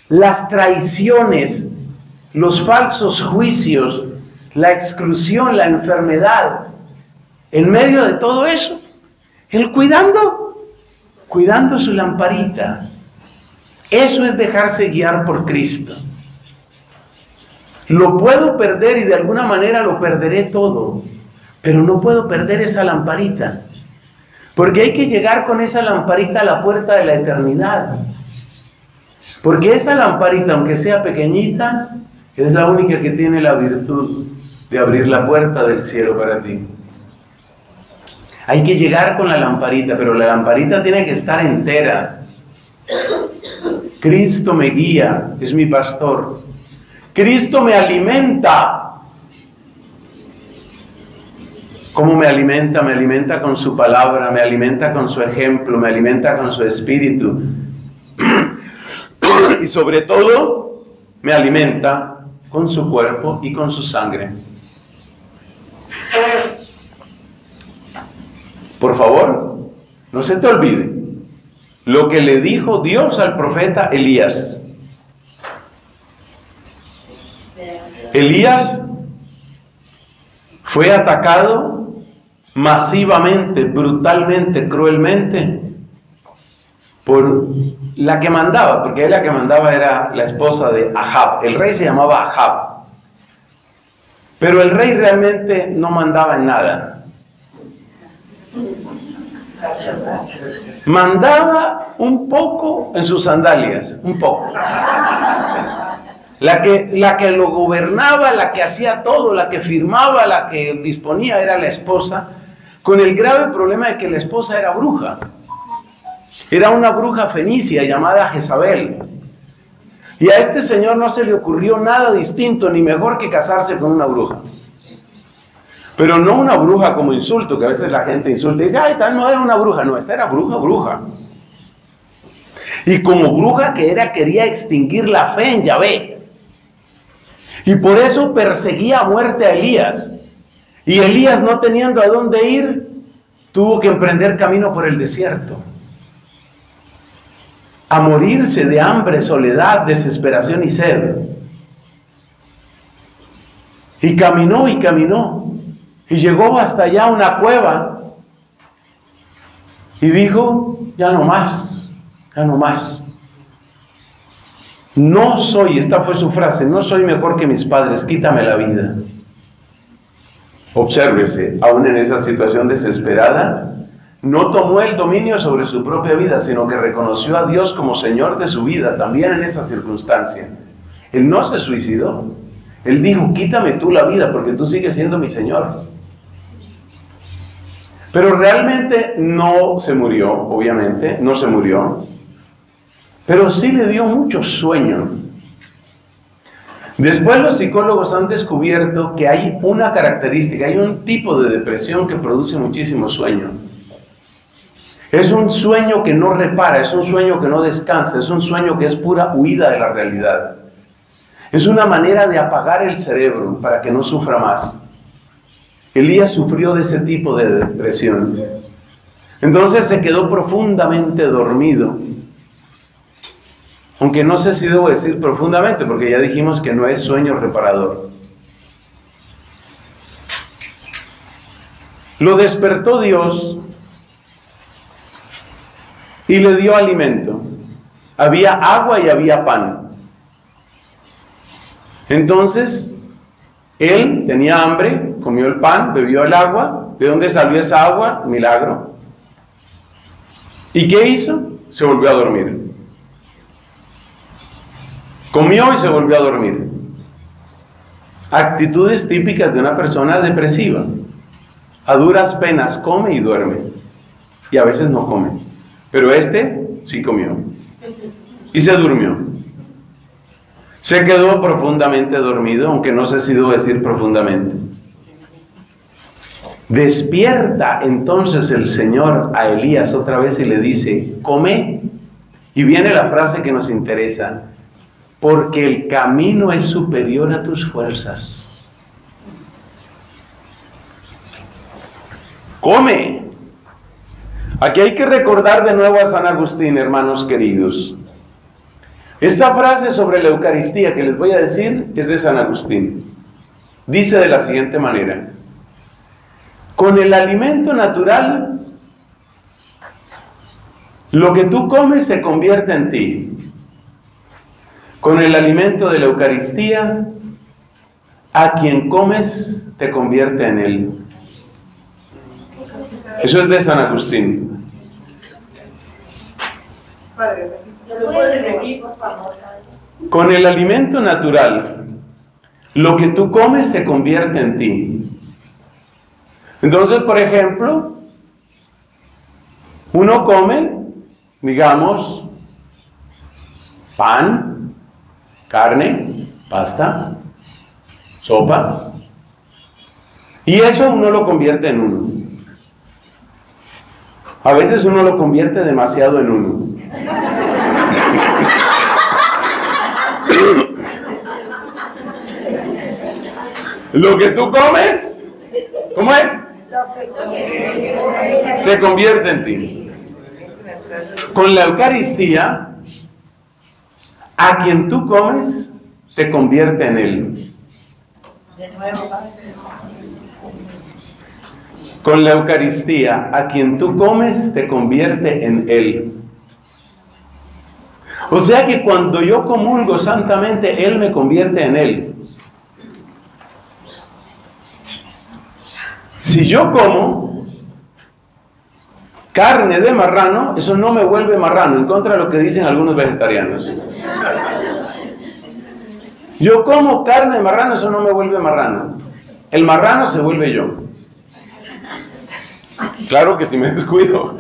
las traiciones, los falsos juicios, la exclusión, la enfermedad. En medio de todo eso, Él cuidando, cuidando su lamparita. Eso es dejarse guiar por Cristo. Lo puedo perder y de alguna manera lo perderé todo, pero no puedo perder esa lamparita. Porque hay que llegar con esa lamparita a la puerta de la eternidad. Porque esa lamparita, aunque sea pequeñita, es la única que tiene la virtud de abrir la puerta del cielo para ti. Hay que llegar con la lamparita, pero la lamparita tiene que estar entera. Cristo me guía, es mi pastor. Cristo me alimenta. ¿Cómo me alimenta? Me alimenta con su palabra, me alimenta con su ejemplo, me alimenta con su espíritu. y sobre todo, me alimenta con su cuerpo y con su sangre. Por favor, no se te olvide lo que le dijo Dios al profeta Elías. Elías fue atacado masivamente, brutalmente, cruelmente por la que mandaba, porque la que mandaba era la esposa de Ahab. El rey se llamaba Ahab. Pero el rey realmente no mandaba en nada. Mandaba un poco en sus sandalias, un poco. La que, la que lo gobernaba, la que hacía todo, la que firmaba, la que disponía era la esposa, con el grave problema de que la esposa era bruja. Era una bruja fenicia llamada Jezabel. Y a este señor no se le ocurrió nada distinto ni mejor que casarse con una bruja. Pero no una bruja como insulto, que a veces la gente insulta y dice, ay, tal no era una bruja. No, esta era bruja, bruja. Y como bruja que era, quería extinguir la fe en Yahvé. Y por eso perseguía a muerte a Elías. Y Elías, no teniendo a dónde ir, tuvo que emprender camino por el desierto. A morirse de hambre, soledad, desesperación y sed. Y caminó y caminó. Y llegó hasta allá una cueva. Y dijo, ya no más, ya no más. No soy, esta fue su frase, no soy mejor que mis padres, quítame la vida. Obsérvese, aún en esa situación desesperada, no tomó el dominio sobre su propia vida, sino que reconoció a Dios como Señor de su vida, también en esa circunstancia. Él no se suicidó. Él dijo, quítame tú la vida porque tú sigues siendo mi Señor. Pero realmente no se murió, obviamente, no se murió pero sí le dio mucho sueño. Después los psicólogos han descubierto que hay una característica, hay un tipo de depresión que produce muchísimo sueño. Es un sueño que no repara, es un sueño que no descansa, es un sueño que es pura huida de la realidad. Es una manera de apagar el cerebro para que no sufra más. Elías sufrió de ese tipo de depresión. Entonces se quedó profundamente dormido aunque no sé si debo decir profundamente, porque ya dijimos que no es sueño reparador. Lo despertó Dios y le dio alimento. Había agua y había pan. Entonces, él tenía hambre, comió el pan, bebió el agua. ¿De dónde salió esa agua? Milagro. ¿Y qué hizo? Se volvió a dormir. Comió y se volvió a dormir. Actitudes típicas de una persona depresiva. A duras penas come y duerme. Y a veces no come. Pero este sí comió. Y se durmió. Se quedó profundamente dormido, aunque no sé si debo decir profundamente. Despierta entonces el Señor a Elías otra vez y le dice, come. Y viene la frase que nos interesa, porque el camino es superior a tus fuerzas. Come. Aquí hay que recordar de nuevo a San Agustín, hermanos queridos. Esta frase sobre la Eucaristía que les voy a decir es de San Agustín. Dice de la siguiente manera, con el alimento natural, lo que tú comes se convierte en ti. Con el alimento de la Eucaristía, a quien comes te convierte en él. Eso es de San Agustín. Con el alimento natural, lo que tú comes se convierte en ti. Entonces, por ejemplo, uno come, digamos, pan, carne, pasta, sopa. Y eso uno lo convierte en uno. A veces uno lo convierte demasiado en uno. Lo que tú comes, ¿cómo es? Se convierte en ti. Con la Eucaristía a quien tú comes te convierte en él. Con la Eucaristía, a quien tú comes te convierte en él. O sea que cuando yo comulgo santamente, Él me convierte en Él. Si yo como carne de marrano, eso no me vuelve marrano, en contra de lo que dicen algunos vegetarianos. Yo como carne de marrano, eso no me vuelve marrano. El marrano se vuelve yo. Claro que si me descuido.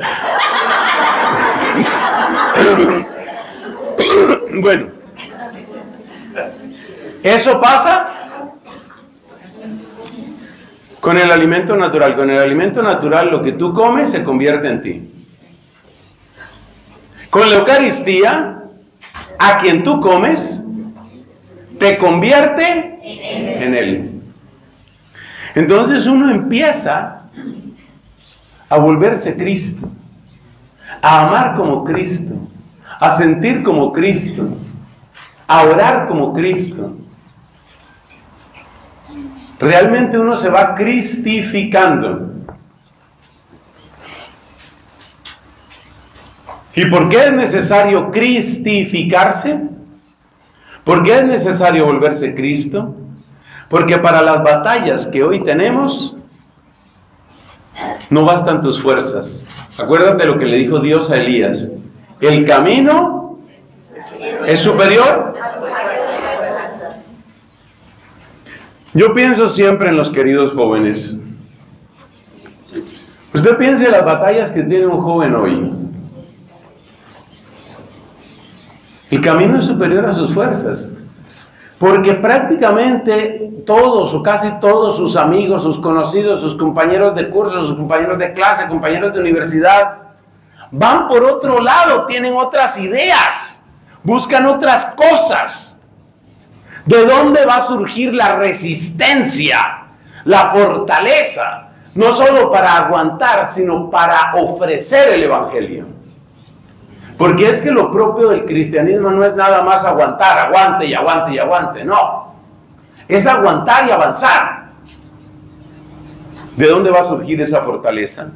bueno, eso pasa con el alimento natural. Con el alimento natural lo que tú comes se convierte en ti. Con la Eucaristía, a quien tú comes, te convierte en él. Entonces uno empieza a volverse Cristo, a amar como Cristo, a sentir como Cristo, a orar como Cristo. Realmente uno se va cristificando. ¿Y por qué es necesario cristificarse? ¿Por qué es necesario volverse Cristo? Porque para las batallas que hoy tenemos, no bastan tus fuerzas. Acuérdate lo que le dijo Dios a Elías. El camino es superior. Yo pienso siempre en los queridos jóvenes. Usted piense en las batallas que tiene un joven hoy. El camino es superior a sus fuerzas. Porque prácticamente todos o casi todos sus amigos, sus conocidos, sus compañeros de curso, sus compañeros de clase, compañeros de universidad, van por otro lado, tienen otras ideas, buscan otras cosas. ¿De dónde va a surgir la resistencia, la fortaleza? No solo para aguantar, sino para ofrecer el Evangelio. Porque es que lo propio del cristianismo no es nada más aguantar, aguante y aguante y aguante, no. Es aguantar y avanzar. ¿De dónde va a surgir esa fortaleza?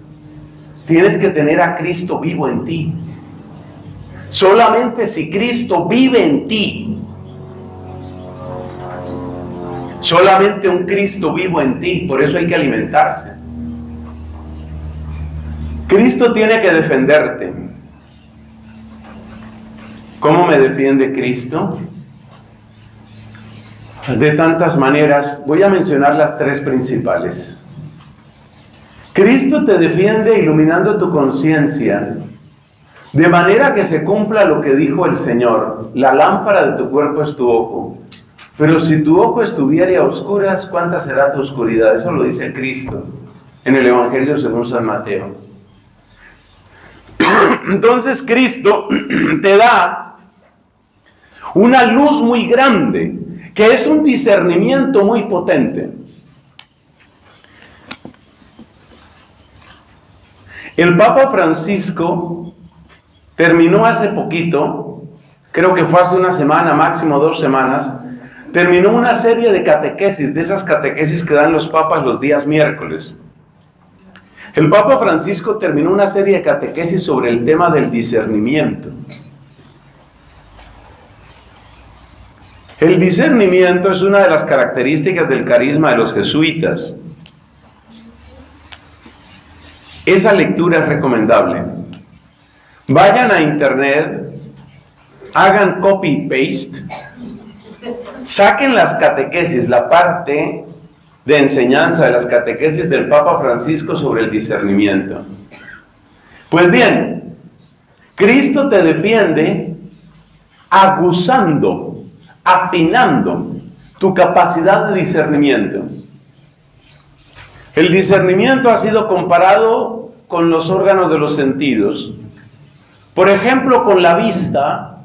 Tienes que tener a Cristo vivo en ti. Solamente si Cristo vive en ti, solamente un Cristo vivo en ti, por eso hay que alimentarse. Cristo tiene que defenderte. ¿Cómo me defiende Cristo? De tantas maneras, voy a mencionar las tres principales. Cristo te defiende iluminando tu conciencia, de manera que se cumpla lo que dijo el Señor, la lámpara de tu cuerpo es tu ojo. Pero si tu ojo estuviera a oscuras, ¿cuánta será tu oscuridad? Eso lo dice Cristo en el Evangelio según San Mateo. Entonces Cristo te da una luz muy grande, que es un discernimiento muy potente. El Papa Francisco terminó hace poquito, creo que fue hace una semana, máximo dos semanas, terminó una serie de catequesis, de esas catequesis que dan los papas los días miércoles. El Papa Francisco terminó una serie de catequesis sobre el tema del discernimiento. El discernimiento es una de las características del carisma de los jesuitas. Esa lectura es recomendable. Vayan a internet, hagan copy-paste, saquen las catequesis, la parte de enseñanza de las catequesis del Papa Francisco sobre el discernimiento. Pues bien, Cristo te defiende acusando afinando tu capacidad de discernimiento. El discernimiento ha sido comparado con los órganos de los sentidos. Por ejemplo, con la vista,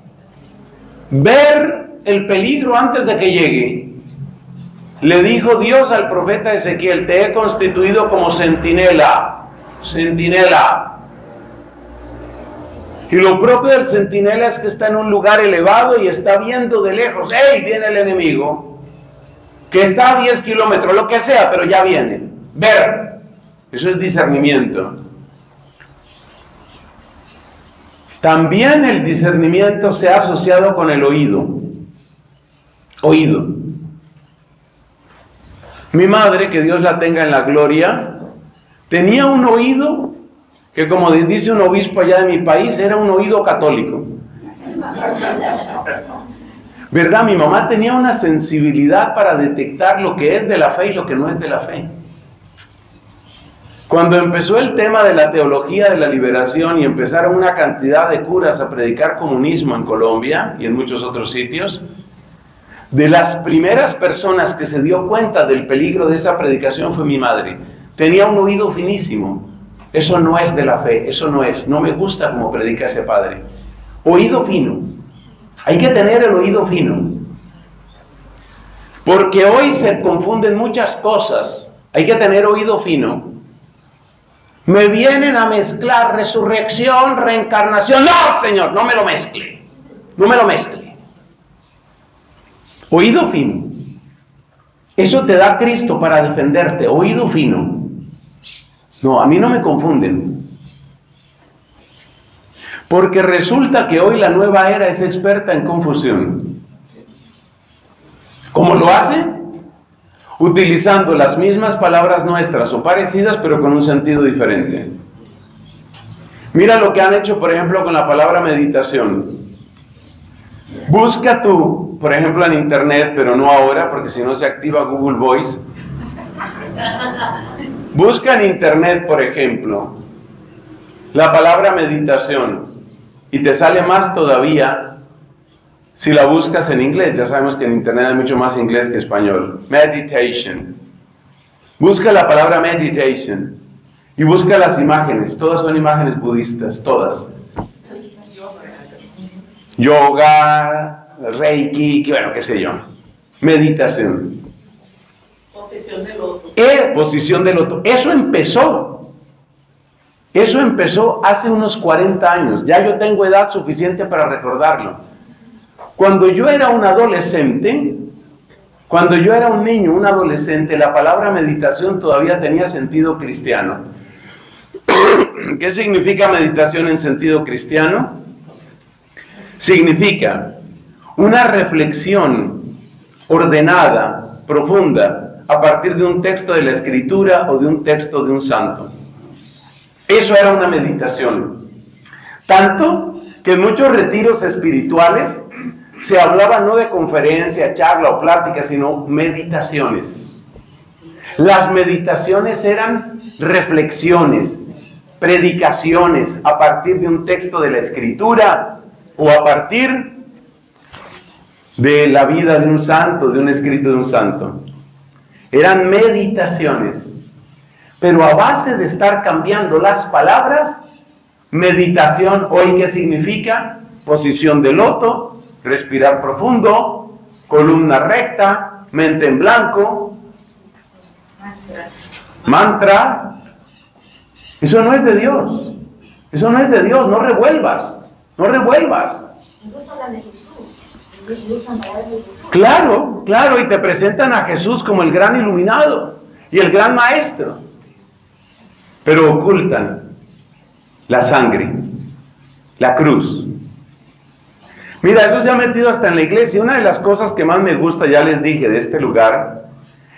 ver el peligro antes de que llegue. Le dijo Dios al profeta Ezequiel, te he constituido como centinela, centinela, y lo propio del centinela es que está en un lugar elevado y está viendo de lejos, ¡hey! Viene el enemigo, que está a 10 kilómetros, lo que sea, pero ya viene. Ver, eso es discernimiento. También el discernimiento se ha asociado con el oído. Oído. Mi madre, que Dios la tenga en la gloria, tenía un oído que como dice un obispo allá de mi país, era un oído católico. ¿Verdad? Mi mamá tenía una sensibilidad para detectar lo que es de la fe y lo que no es de la fe. Cuando empezó el tema de la teología de la liberación y empezaron una cantidad de curas a predicar comunismo en Colombia y en muchos otros sitios, de las primeras personas que se dio cuenta del peligro de esa predicación fue mi madre. Tenía un oído finísimo. Eso no es de la fe, eso no es. No me gusta como predica ese padre. Oído fino. Hay que tener el oído fino. Porque hoy se confunden muchas cosas. Hay que tener oído fino. Me vienen a mezclar resurrección, reencarnación. No, Señor, no me lo mezcle. No me lo mezcle. Oído fino. Eso te da Cristo para defenderte. Oído fino. No, a mí no me confunden. Porque resulta que hoy la nueva era es experta en confusión. ¿Cómo lo hace? Utilizando las mismas palabras nuestras o parecidas, pero con un sentido diferente. Mira lo que han hecho, por ejemplo, con la palabra meditación. Busca tú, por ejemplo, en internet, pero no ahora, porque si no se activa Google Voice. Busca en internet, por ejemplo, la palabra meditación y te sale más todavía si la buscas en inglés. Ya sabemos que en Internet hay mucho más inglés que español. Meditation. Busca la palabra meditation y busca las imágenes. Todas son imágenes budistas, todas. Yoga, Reiki, bueno, qué sé yo. Meditación. Posición del otro. Eh, posición del otro. Eso empezó eso empezó hace unos 40 años, ya yo tengo edad suficiente para recordarlo. Cuando yo era un adolescente, cuando yo era un niño, un adolescente, la palabra meditación todavía tenía sentido cristiano. ¿Qué significa meditación en sentido cristiano? Significa una reflexión ordenada, profunda, a partir de un texto de la escritura o de un texto de un santo. Eso era una meditación. Tanto que en muchos retiros espirituales se hablaba no de conferencia, charla o plática, sino meditaciones. Las meditaciones eran reflexiones, predicaciones a partir de un texto de la escritura o a partir de la vida de un santo, de un escrito de un santo. Eran meditaciones. Pero a base de estar cambiando las palabras, meditación hoy qué significa? Posición de loto, respirar profundo, columna recta, mente en blanco, mantra. Eso no es de Dios. Eso no es de Dios. No revuelvas. No revuelvas. Claro, claro, y te presentan a Jesús como el gran iluminado y el gran maestro pero ocultan la sangre, la cruz. Mira, eso se ha metido hasta en la iglesia. Una de las cosas que más me gusta, ya les dije, de este lugar,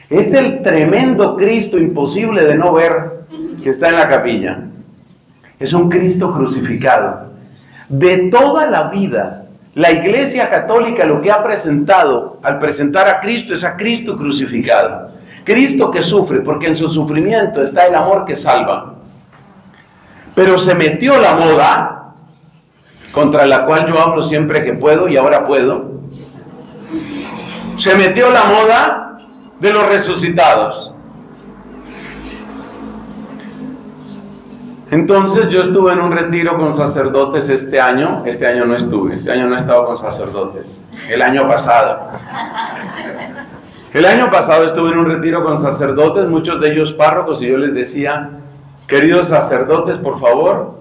es el tremendo Cristo imposible de no ver que está en la capilla. Es un Cristo crucificado. De toda la vida, la iglesia católica lo que ha presentado al presentar a Cristo es a Cristo crucificado. Cristo que sufre, porque en su sufrimiento está el amor que salva. Pero se metió la moda, contra la cual yo hablo siempre que puedo y ahora puedo. Se metió la moda de los resucitados. Entonces yo estuve en un retiro con sacerdotes este año, este año no estuve, este año no he estado con sacerdotes, el año pasado. El año pasado estuve en un retiro con sacerdotes, muchos de ellos párrocos, y yo les decía, queridos sacerdotes, por favor,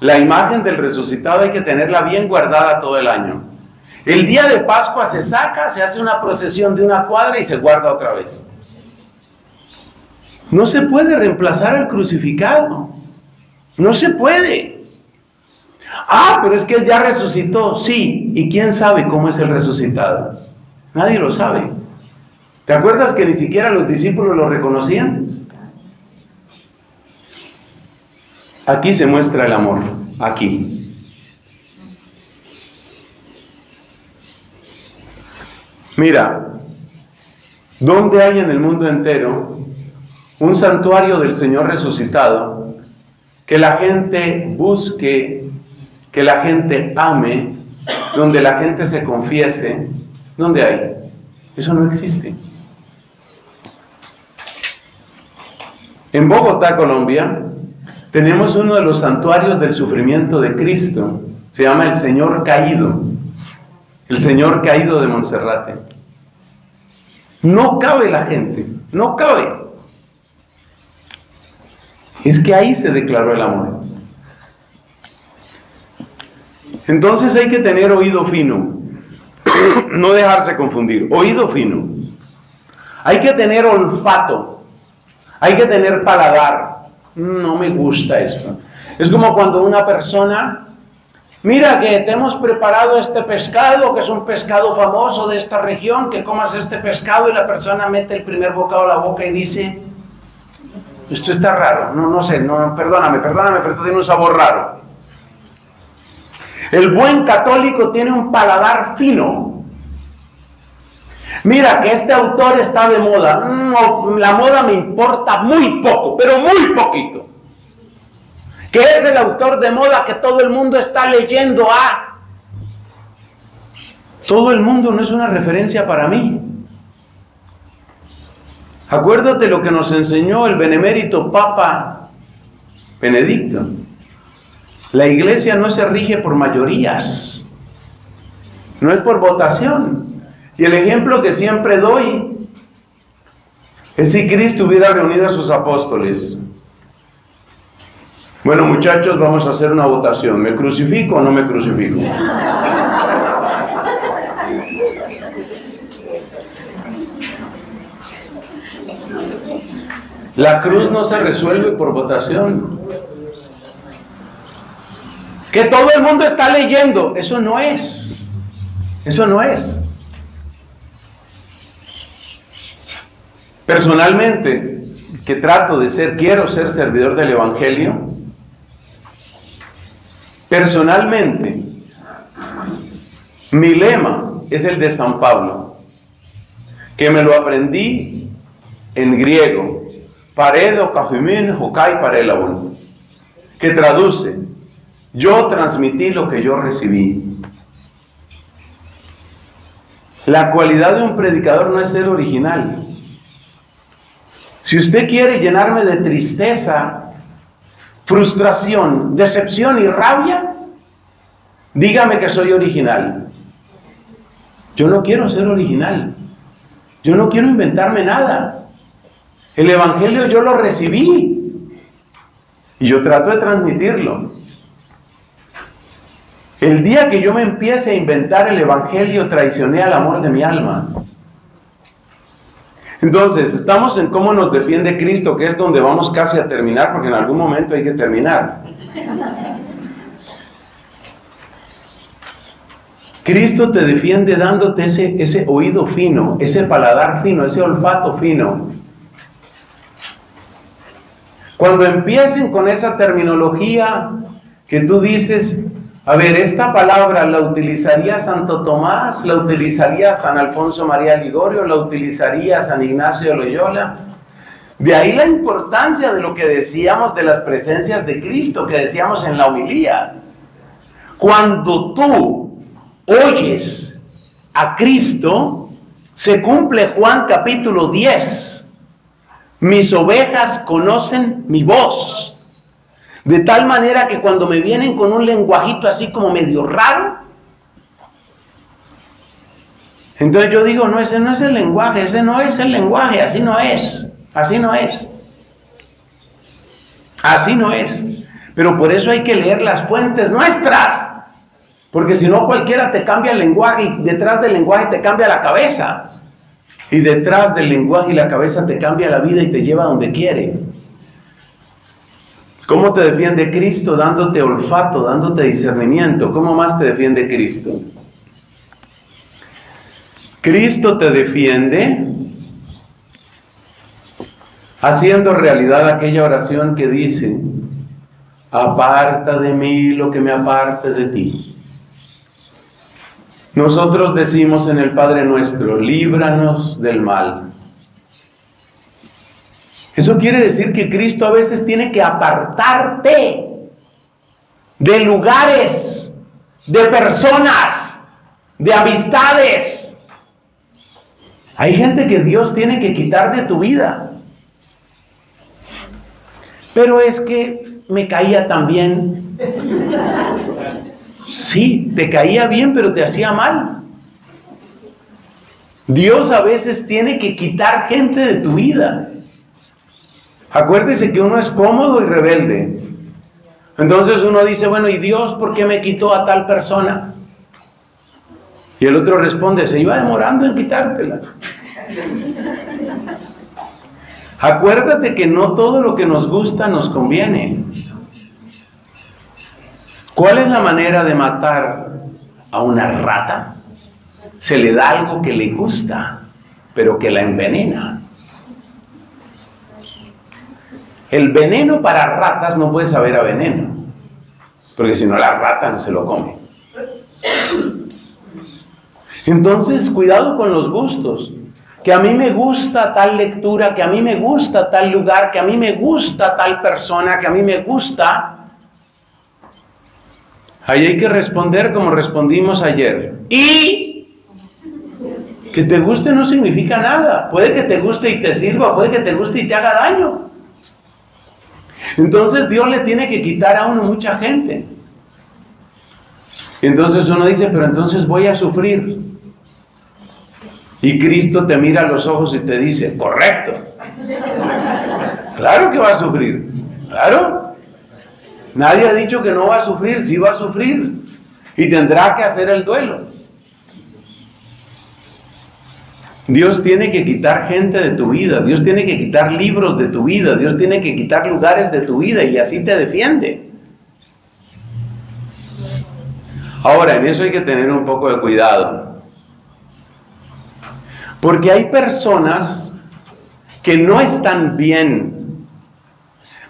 la imagen del resucitado hay que tenerla bien guardada todo el año. El día de Pascua se saca, se hace una procesión de una cuadra y se guarda otra vez. No se puede reemplazar al crucificado. No se puede. Ah, pero es que Él ya resucitó. Sí, ¿y quién sabe cómo es el resucitado? Nadie lo sabe. ¿Te acuerdas que ni siquiera los discípulos lo reconocían? Aquí se muestra el amor, aquí. Mira, ¿dónde hay en el mundo entero un santuario del Señor resucitado que la gente busque, que la gente ame, donde la gente se confiese? ¿Dónde hay? Eso no existe. En Bogotá, Colombia, tenemos uno de los santuarios del sufrimiento de Cristo. Se llama el Señor Caído. El Señor Caído de Monserrate. No cabe la gente, no cabe. Es que ahí se declaró el amor. Entonces hay que tener oído fino, no dejarse confundir, oído fino. Hay que tener olfato, hay que tener paladar. No me gusta esto. Es como cuando una persona, mira que te hemos preparado este pescado, que es un pescado famoso de esta región, que comas este pescado y la persona mete el primer bocado a la boca y dice, esto está raro, no, no sé, no, perdóname, perdóname, pero esto tiene un sabor raro. El buen católico tiene un paladar fino, Mira que este autor está de moda. No, la moda me importa muy poco, pero muy poquito. Que es el autor de moda que todo el mundo está leyendo a. Ah, todo el mundo no es una referencia para mí. Acuérdate lo que nos enseñó el benemérito Papa Benedicto. La iglesia no se rige por mayorías, no es por votación. Y el ejemplo que siempre doy es si Cristo hubiera reunido a sus apóstoles. Bueno, muchachos, vamos a hacer una votación. ¿Me crucifico o no me crucifico? La cruz no se resuelve por votación. Que todo el mundo está leyendo, eso no es. Eso no es. Personalmente, que trato de ser, quiero ser servidor del Evangelio, personalmente, mi lema es el de San Pablo, que me lo aprendí en griego, paredo kajimin hokai parelabon, que traduce, yo transmití lo que yo recibí. La cualidad de un predicador no es ser original, si usted quiere llenarme de tristeza, frustración, decepción y rabia, dígame que soy original. Yo no quiero ser original. Yo no quiero inventarme nada. El Evangelio yo lo recibí y yo trato de transmitirlo. El día que yo me empiece a inventar el Evangelio, traicioné al amor de mi alma. Entonces, estamos en cómo nos defiende Cristo, que es donde vamos casi a terminar, porque en algún momento hay que terminar. Cristo te defiende dándote ese, ese oído fino, ese paladar fino, ese olfato fino. Cuando empiecen con esa terminología que tú dices, a ver, esta palabra la utilizaría Santo Tomás, la utilizaría San Alfonso María Ligorio, la utilizaría San Ignacio de Loyola. De ahí la importancia de lo que decíamos de las presencias de Cristo, que decíamos en la homilía. Cuando tú oyes a Cristo, se cumple Juan capítulo 10. Mis ovejas conocen mi voz de tal manera que cuando me vienen con un lenguajito así como medio raro, entonces yo digo, no, ese no es el lenguaje, ese no es el lenguaje, así no es, así no es. Así no es. Pero por eso hay que leer las fuentes nuestras. Porque si no cualquiera te cambia el lenguaje y detrás del lenguaje te cambia la cabeza. Y detrás del lenguaje y la cabeza te cambia la vida y te lleva donde quiere. ¿Cómo te defiende Cristo? Dándote olfato, dándote discernimiento. ¿Cómo más te defiende Cristo? Cristo te defiende haciendo realidad aquella oración que dice, aparta de mí lo que me aparte de ti. Nosotros decimos en el Padre nuestro, líbranos del mal. Eso quiere decir que Cristo a veces tiene que apartarte de lugares, de personas, de amistades. Hay gente que Dios tiene que quitar de tu vida. Pero es que me caía tan bien. Sí, te caía bien, pero te hacía mal. Dios a veces tiene que quitar gente de tu vida. Acuérdese que uno es cómodo y rebelde. Entonces uno dice, bueno, ¿y Dios por qué me quitó a tal persona? Y el otro responde, se iba demorando en quitártela. Acuérdate que no todo lo que nos gusta nos conviene. ¿Cuál es la manera de matar a una rata? Se le da algo que le gusta, pero que la envenena. El veneno para ratas no puede saber a veneno, porque si no la rata no se lo come. Entonces, cuidado con los gustos. Que a mí me gusta tal lectura, que a mí me gusta tal lugar, que a mí me gusta tal persona, que a mí me gusta. Ahí hay que responder como respondimos ayer. Y que te guste no significa nada. Puede que te guste y te sirva, puede que te guste y te haga daño. Entonces Dios le tiene que quitar a uno mucha gente. Entonces uno dice, pero entonces voy a sufrir. Y Cristo te mira a los ojos y te dice, correcto. Claro que va a sufrir. Claro. Nadie ha dicho que no va a sufrir, sí va a sufrir. Y tendrá que hacer el duelo. Dios tiene que quitar gente de tu vida, Dios tiene que quitar libros de tu vida, Dios tiene que quitar lugares de tu vida y así te defiende. Ahora, en eso hay que tener un poco de cuidado. Porque hay personas que no están bien,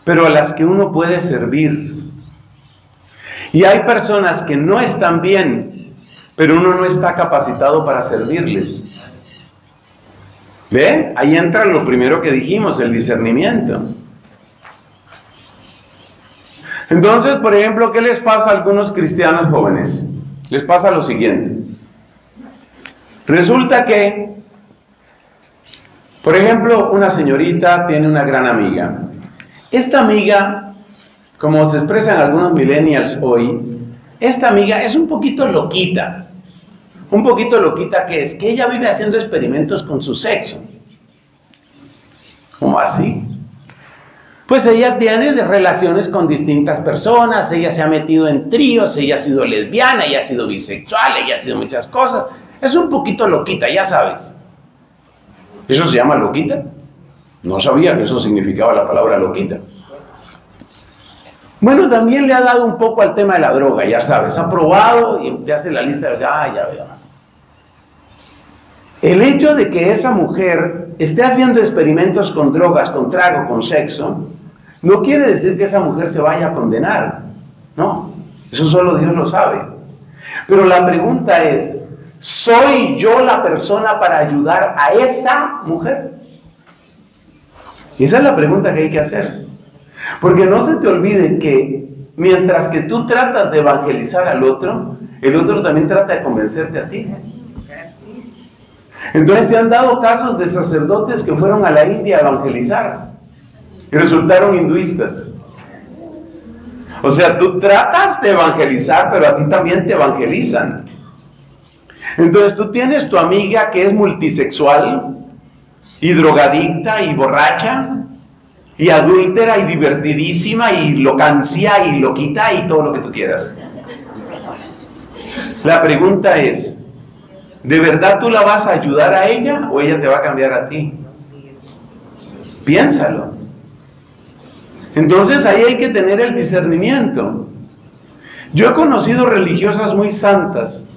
pero a las que uno puede servir. Y hay personas que no están bien, pero uno no está capacitado para servirles. ¿Ve? Ahí entra lo primero que dijimos, el discernimiento. Entonces, por ejemplo, ¿qué les pasa a algunos cristianos jóvenes? Les pasa lo siguiente. Resulta que, por ejemplo, una señorita tiene una gran amiga. Esta amiga, como se expresan algunos millennials hoy, esta amiga es un poquito loquita un poquito loquita que es que ella vive haciendo experimentos con su sexo. ¿Cómo así? Pues ella tiene relaciones con distintas personas, ella se ha metido en tríos, ella ha sido lesbiana, ella ha sido bisexual, ella ha sido muchas cosas. Es un poquito loquita, ya sabes. ¿Eso se llama loquita? No sabía que eso significaba la palabra loquita. Bueno, también le ha dado un poco al tema de la droga, ya sabes, ha probado y ya hace la lista de, ah, ya. El hecho de que esa mujer esté haciendo experimentos con drogas, con trago, con sexo, no quiere decir que esa mujer se vaya a condenar. No, eso solo Dios lo sabe. Pero la pregunta es, ¿soy yo la persona para ayudar a esa mujer? Esa es la pregunta que hay que hacer. Porque no se te olvide que mientras que tú tratas de evangelizar al otro, el otro también trata de convencerte a ti. Entonces se han dado casos de sacerdotes que fueron a la India a evangelizar y resultaron hinduistas. O sea, tú tratas de evangelizar, pero a ti también te evangelizan. Entonces tú tienes tu amiga que es multisexual y drogadicta y borracha y adúltera y divertidísima y locancia y loquita y todo lo que tú quieras. La pregunta es, ¿de verdad tú la vas a ayudar a ella o ella te va a cambiar a ti? Piénsalo. Entonces ahí hay que tener el discernimiento. Yo he conocido religiosas muy santas.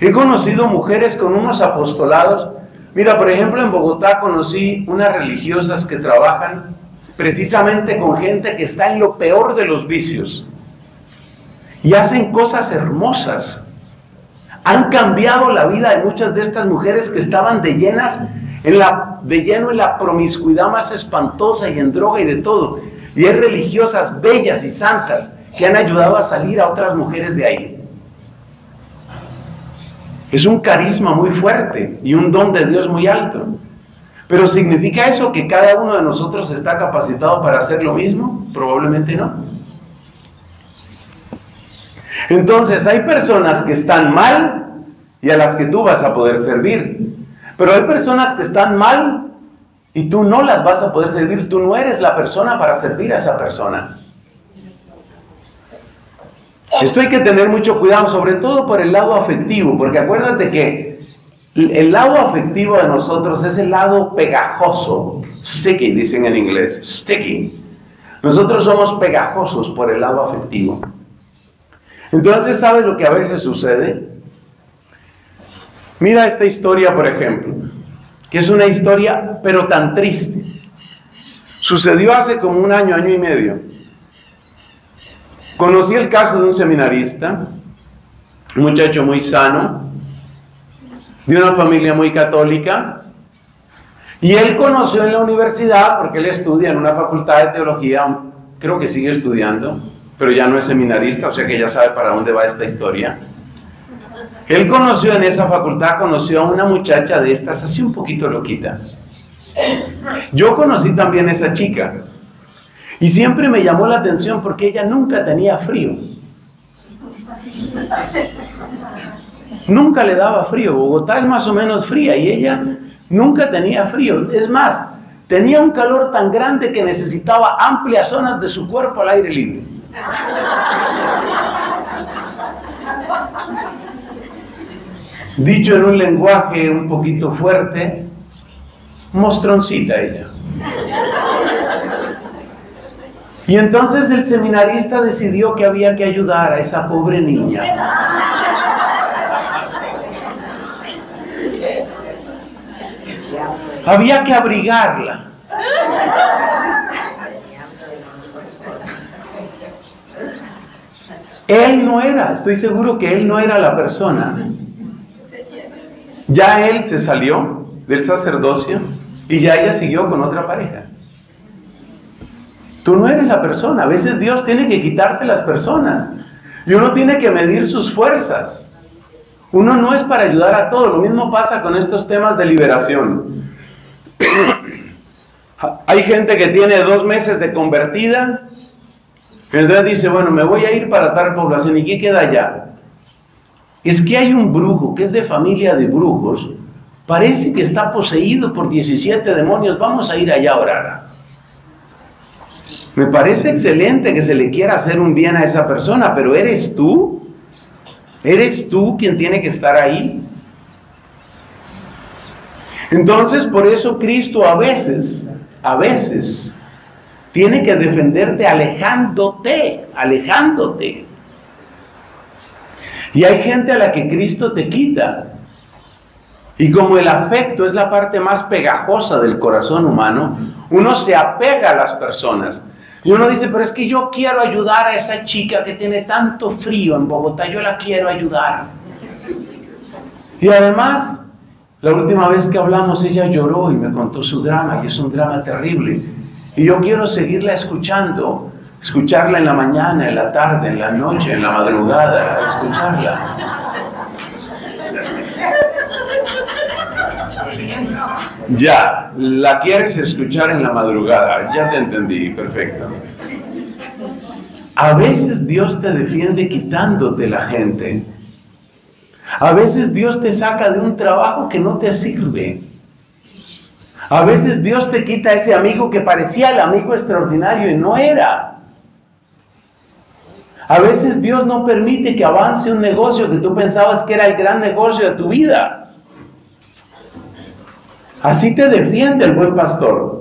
He conocido mujeres con unos apostolados. Mira, por ejemplo, en Bogotá conocí unas religiosas que trabajan precisamente con gente que está en lo peor de los vicios. Y hacen cosas hermosas. Han cambiado la vida de muchas de estas mujeres que estaban de llenas en la, de lleno en la promiscuidad más espantosa y en droga y de todo. Y hay religiosas bellas y santas que han ayudado a salir a otras mujeres de ahí. Es un carisma muy fuerte y un don de Dios muy alto. Pero ¿significa eso que cada uno de nosotros está capacitado para hacer lo mismo? Probablemente no. Entonces hay personas que están mal y a las que tú vas a poder servir. Pero hay personas que están mal y tú no las vas a poder servir. Tú no eres la persona para servir a esa persona. Esto hay que tener mucho cuidado, sobre todo por el lado afectivo, porque acuérdate que el lado afectivo de nosotros es el lado pegajoso, sticky, dicen en inglés, sticky. Nosotros somos pegajosos por el lado afectivo. Entonces, ¿sabes lo que a veces sucede? Mira esta historia, por ejemplo, que es una historia, pero tan triste. Sucedió hace como un año, año y medio. Conocí el caso de un seminarista, un muchacho muy sano, de una familia muy católica, y él conoció en la universidad, porque él estudia en una facultad de teología, creo que sigue estudiando, pero ya no es seminarista, o sea que ya sabe para dónde va esta historia. Él conoció en esa facultad, conoció a una muchacha de estas, así un poquito loquita. Yo conocí también a esa chica. Y siempre me llamó la atención porque ella nunca tenía frío. Nunca le daba frío. Bogotá es más o menos fría y ella nunca tenía frío. Es más, tenía un calor tan grande que necesitaba amplias zonas de su cuerpo al aire libre. Dicho en un lenguaje un poquito fuerte, mostroncita ella. Y entonces el seminarista decidió que había que ayudar a esa pobre niña. Había que abrigarla. Él no era, estoy seguro que él no era la persona. Ya él se salió del sacerdocio y ya ella siguió con otra pareja. Tú no eres la persona. A veces Dios tiene que quitarte las personas. Y uno tiene que medir sus fuerzas. Uno no es para ayudar a todo. Lo mismo pasa con estos temas de liberación. Hay gente que tiene dos meses de convertida. Que entonces dice, bueno, me voy a ir para tal población. ¿Y qué queda allá? Es que hay un brujo que es de familia de brujos. Parece que está poseído por 17 demonios. Vamos a ir allá a orar. Me parece excelente que se le quiera hacer un bien a esa persona, pero ¿eres tú? ¿Eres tú quien tiene que estar ahí? Entonces, por eso Cristo a veces, a veces, tiene que defenderte alejándote, alejándote. Y hay gente a la que Cristo te quita. Y como el afecto es la parte más pegajosa del corazón humano, uno se apega a las personas. Y uno dice, pero es que yo quiero ayudar a esa chica que tiene tanto frío en Bogotá, yo la quiero ayudar. Y además, la última vez que hablamos, ella lloró y me contó su drama, y es un drama terrible. Y yo quiero seguirla escuchando, escucharla en la mañana, en la tarde, en la noche, en la madrugada, escucharla. Ya, la quieres escuchar en la madrugada, ya te entendí, perfecto. A veces Dios te defiende quitándote la gente. A veces Dios te saca de un trabajo que no te sirve. A veces Dios te quita ese amigo que parecía el amigo extraordinario y no era. A veces Dios no permite que avance un negocio que tú pensabas que era el gran negocio de tu vida. Así te defiende el buen pastor.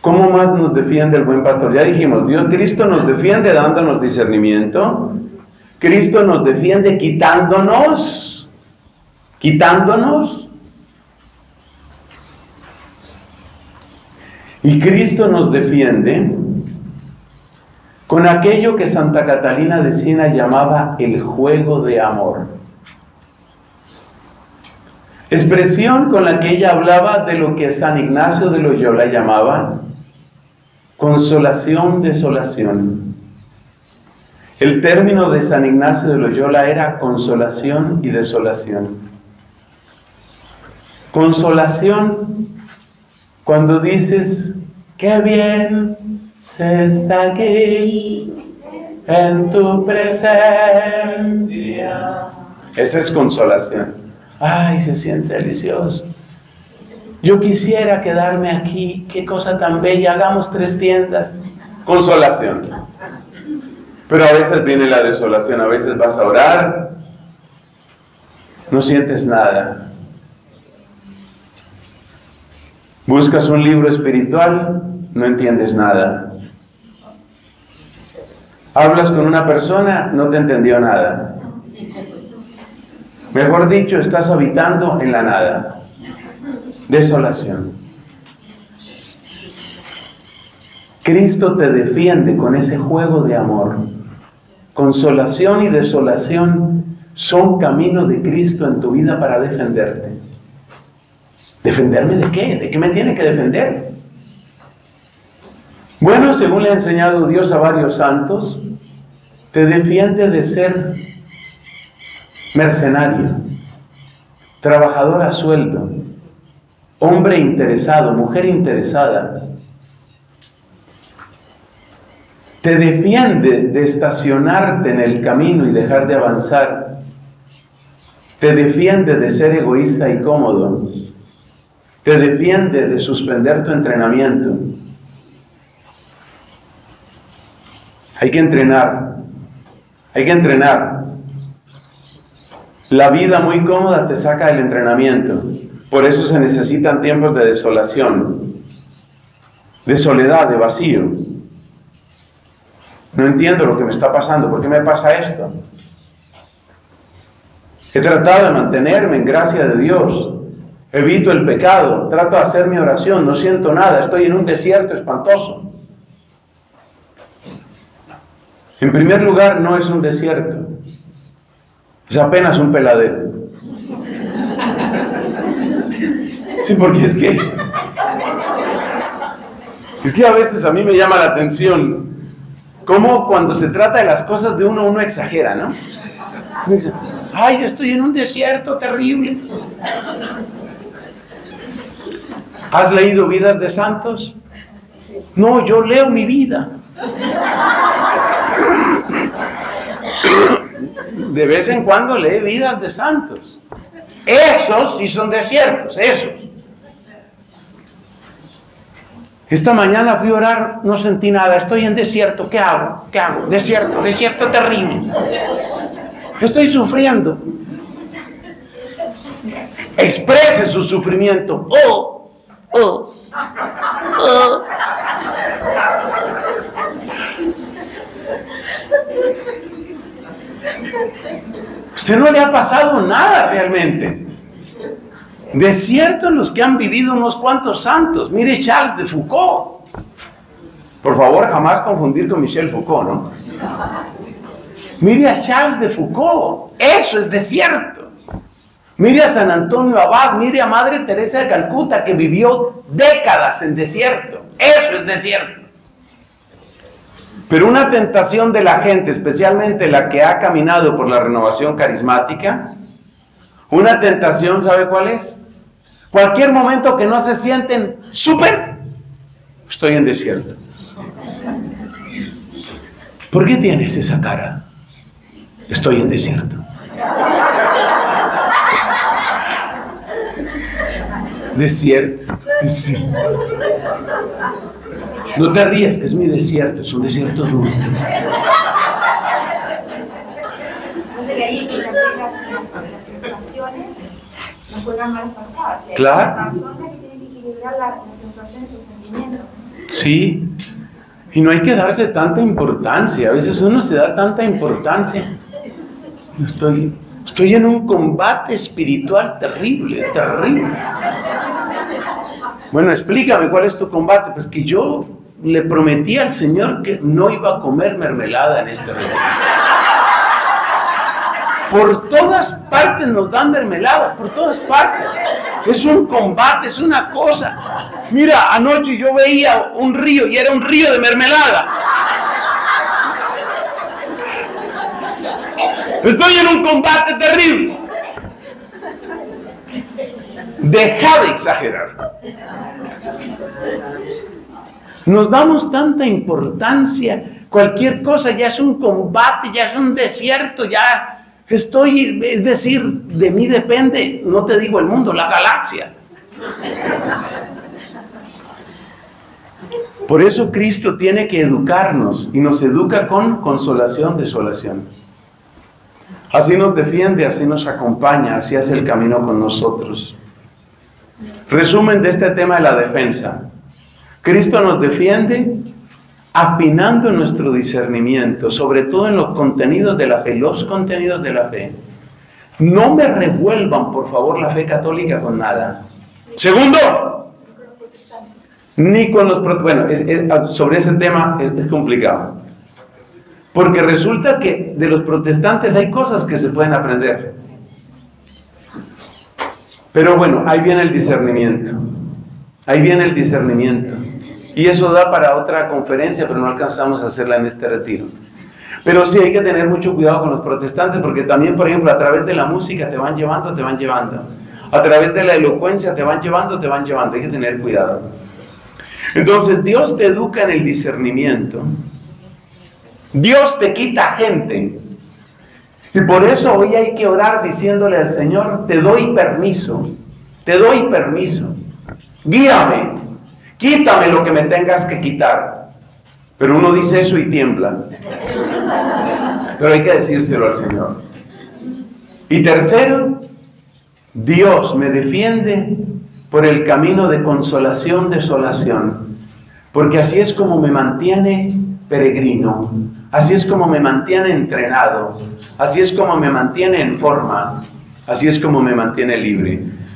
¿Cómo más nos defiende el buen pastor? Ya dijimos, Dios, Cristo nos defiende dándonos discernimiento. Cristo nos defiende quitándonos, quitándonos. Y Cristo nos defiende con aquello que Santa Catalina de Siena llamaba el juego de amor. Expresión con la que ella hablaba de lo que San Ignacio de Loyola llamaba Consolación, desolación. El término de San Ignacio de Loyola era consolación y desolación. Consolación cuando dices, qué bien se está aquí en tu presencia. Esa es consolación. Ay, se siente delicioso. Yo quisiera quedarme aquí, qué cosa tan bella, hagamos tres tiendas. Consolación. Pero a veces viene la desolación, a veces vas a orar, no sientes nada. Buscas un libro espiritual, no entiendes nada. Hablas con una persona, no te entendió nada. Mejor dicho, estás habitando en la nada desolación. Cristo te defiende con ese juego de amor. Consolación y desolación son camino de Cristo en tu vida para defenderte. ¿Defenderme de qué? ¿De qué me tiene que defender? Bueno, según le ha enseñado Dios a varios santos, te defiende de ser mercenario, trabajador a sueldo, hombre interesado, mujer interesada, te defiende de estacionarte en el camino y dejar de avanzar, te defiende de ser egoísta y cómodo, te defiende de suspender tu entrenamiento. Hay que entrenar, hay que entrenar. La vida muy cómoda te saca del entrenamiento. Por eso se necesitan tiempos de desolación, de soledad, de vacío. No entiendo lo que me está pasando. ¿Por qué me pasa esto? He tratado de mantenerme en gracia de Dios. Evito el pecado. Trato de hacer mi oración. No siento nada. Estoy en un desierto espantoso. En primer lugar, no es un desierto. Es apenas un peladero. Sí, porque es que. Es que a veces a mí me llama la atención cómo cuando se trata de las cosas de uno, uno exagera, ¿no? Ay, estoy en un desierto terrible. ¿Has leído vidas de santos? No, yo leo mi vida. De vez en cuando lee vidas de santos. Esos sí son desiertos, esos. Esta mañana fui a orar, no sentí nada, estoy en desierto, ¿qué hago? ¿Qué hago? Desierto, desierto terrible. Estoy sufriendo. Exprese su sufrimiento. Oh, oh, oh. Usted no le ha pasado nada realmente. Desiertos los que han vivido unos cuantos santos. Mire Charles de Foucault. Por favor, jamás confundir con Michel Foucault, ¿no? Mire a Charles de Foucault. Eso es desierto. Mire a San Antonio Abad, mire a Madre Teresa de Calcuta que vivió décadas en desierto. Eso es desierto. Pero una tentación de la gente, especialmente la que ha caminado por la renovación carismática, una tentación, ¿sabe cuál es? Cualquier momento que no se sienten súper, estoy en desierto. ¿Por qué tienes esa cara? Estoy en desierto. Desierto. No te rías, que es mi desierto, es un desierto duro. no juegan mal pasar. claro. Sí, y no hay que darse tanta importancia. A veces uno se da tanta importancia. Estoy, estoy en un combate espiritual terrible, terrible. Bueno, explícame cuál es tu combate. Pues que yo le prometí al Señor que no iba a comer mermelada en este reino. Por todas partes nos dan mermelada, por todas partes. Es un combate, es una cosa. Mira, anoche yo veía un río y era un río de mermelada. Estoy en un combate terrible. Deja de exagerar. Nos damos tanta importancia. Cualquier cosa ya es un combate, ya es un desierto, ya estoy, es decir, de mí depende, no te digo el mundo, la galaxia. Por eso Cristo tiene que educarnos y nos educa con consolación, desolación. Así nos defiende, así nos acompaña, así hace el camino con nosotros. Resumen de este tema de la defensa. Cristo nos defiende afinando nuestro discernimiento, sobre todo en los contenidos de la fe, los contenidos de la fe. No me revuelvan, por favor, la fe católica con nada. Segundo, ni con los... Bueno, sobre ese tema es complicado. Porque resulta que de los protestantes hay cosas que se pueden aprender. Pero bueno, ahí viene el discernimiento. Ahí viene el discernimiento. Y eso da para otra conferencia, pero no alcanzamos a hacerla en este retiro. Pero sí hay que tener mucho cuidado con los protestantes, porque también, por ejemplo, a través de la música te van llevando, te van llevando. A través de la elocuencia te van llevando, te van llevando. Hay que tener cuidado. Entonces, Dios te educa en el discernimiento. Dios te quita gente. Y por eso hoy hay que orar diciéndole al Señor, te doy permiso, te doy permiso. Guíame, quítame lo que me tengas que quitar. Pero uno dice eso y tiembla. Pero hay que decírselo al Señor. Y tercero, Dios me defiende por el camino de consolación, desolación. Porque así es como me mantiene peregrino. Así es como me mantiene entrenado. Así es como me mantiene en forma. Así es como me mantiene libre.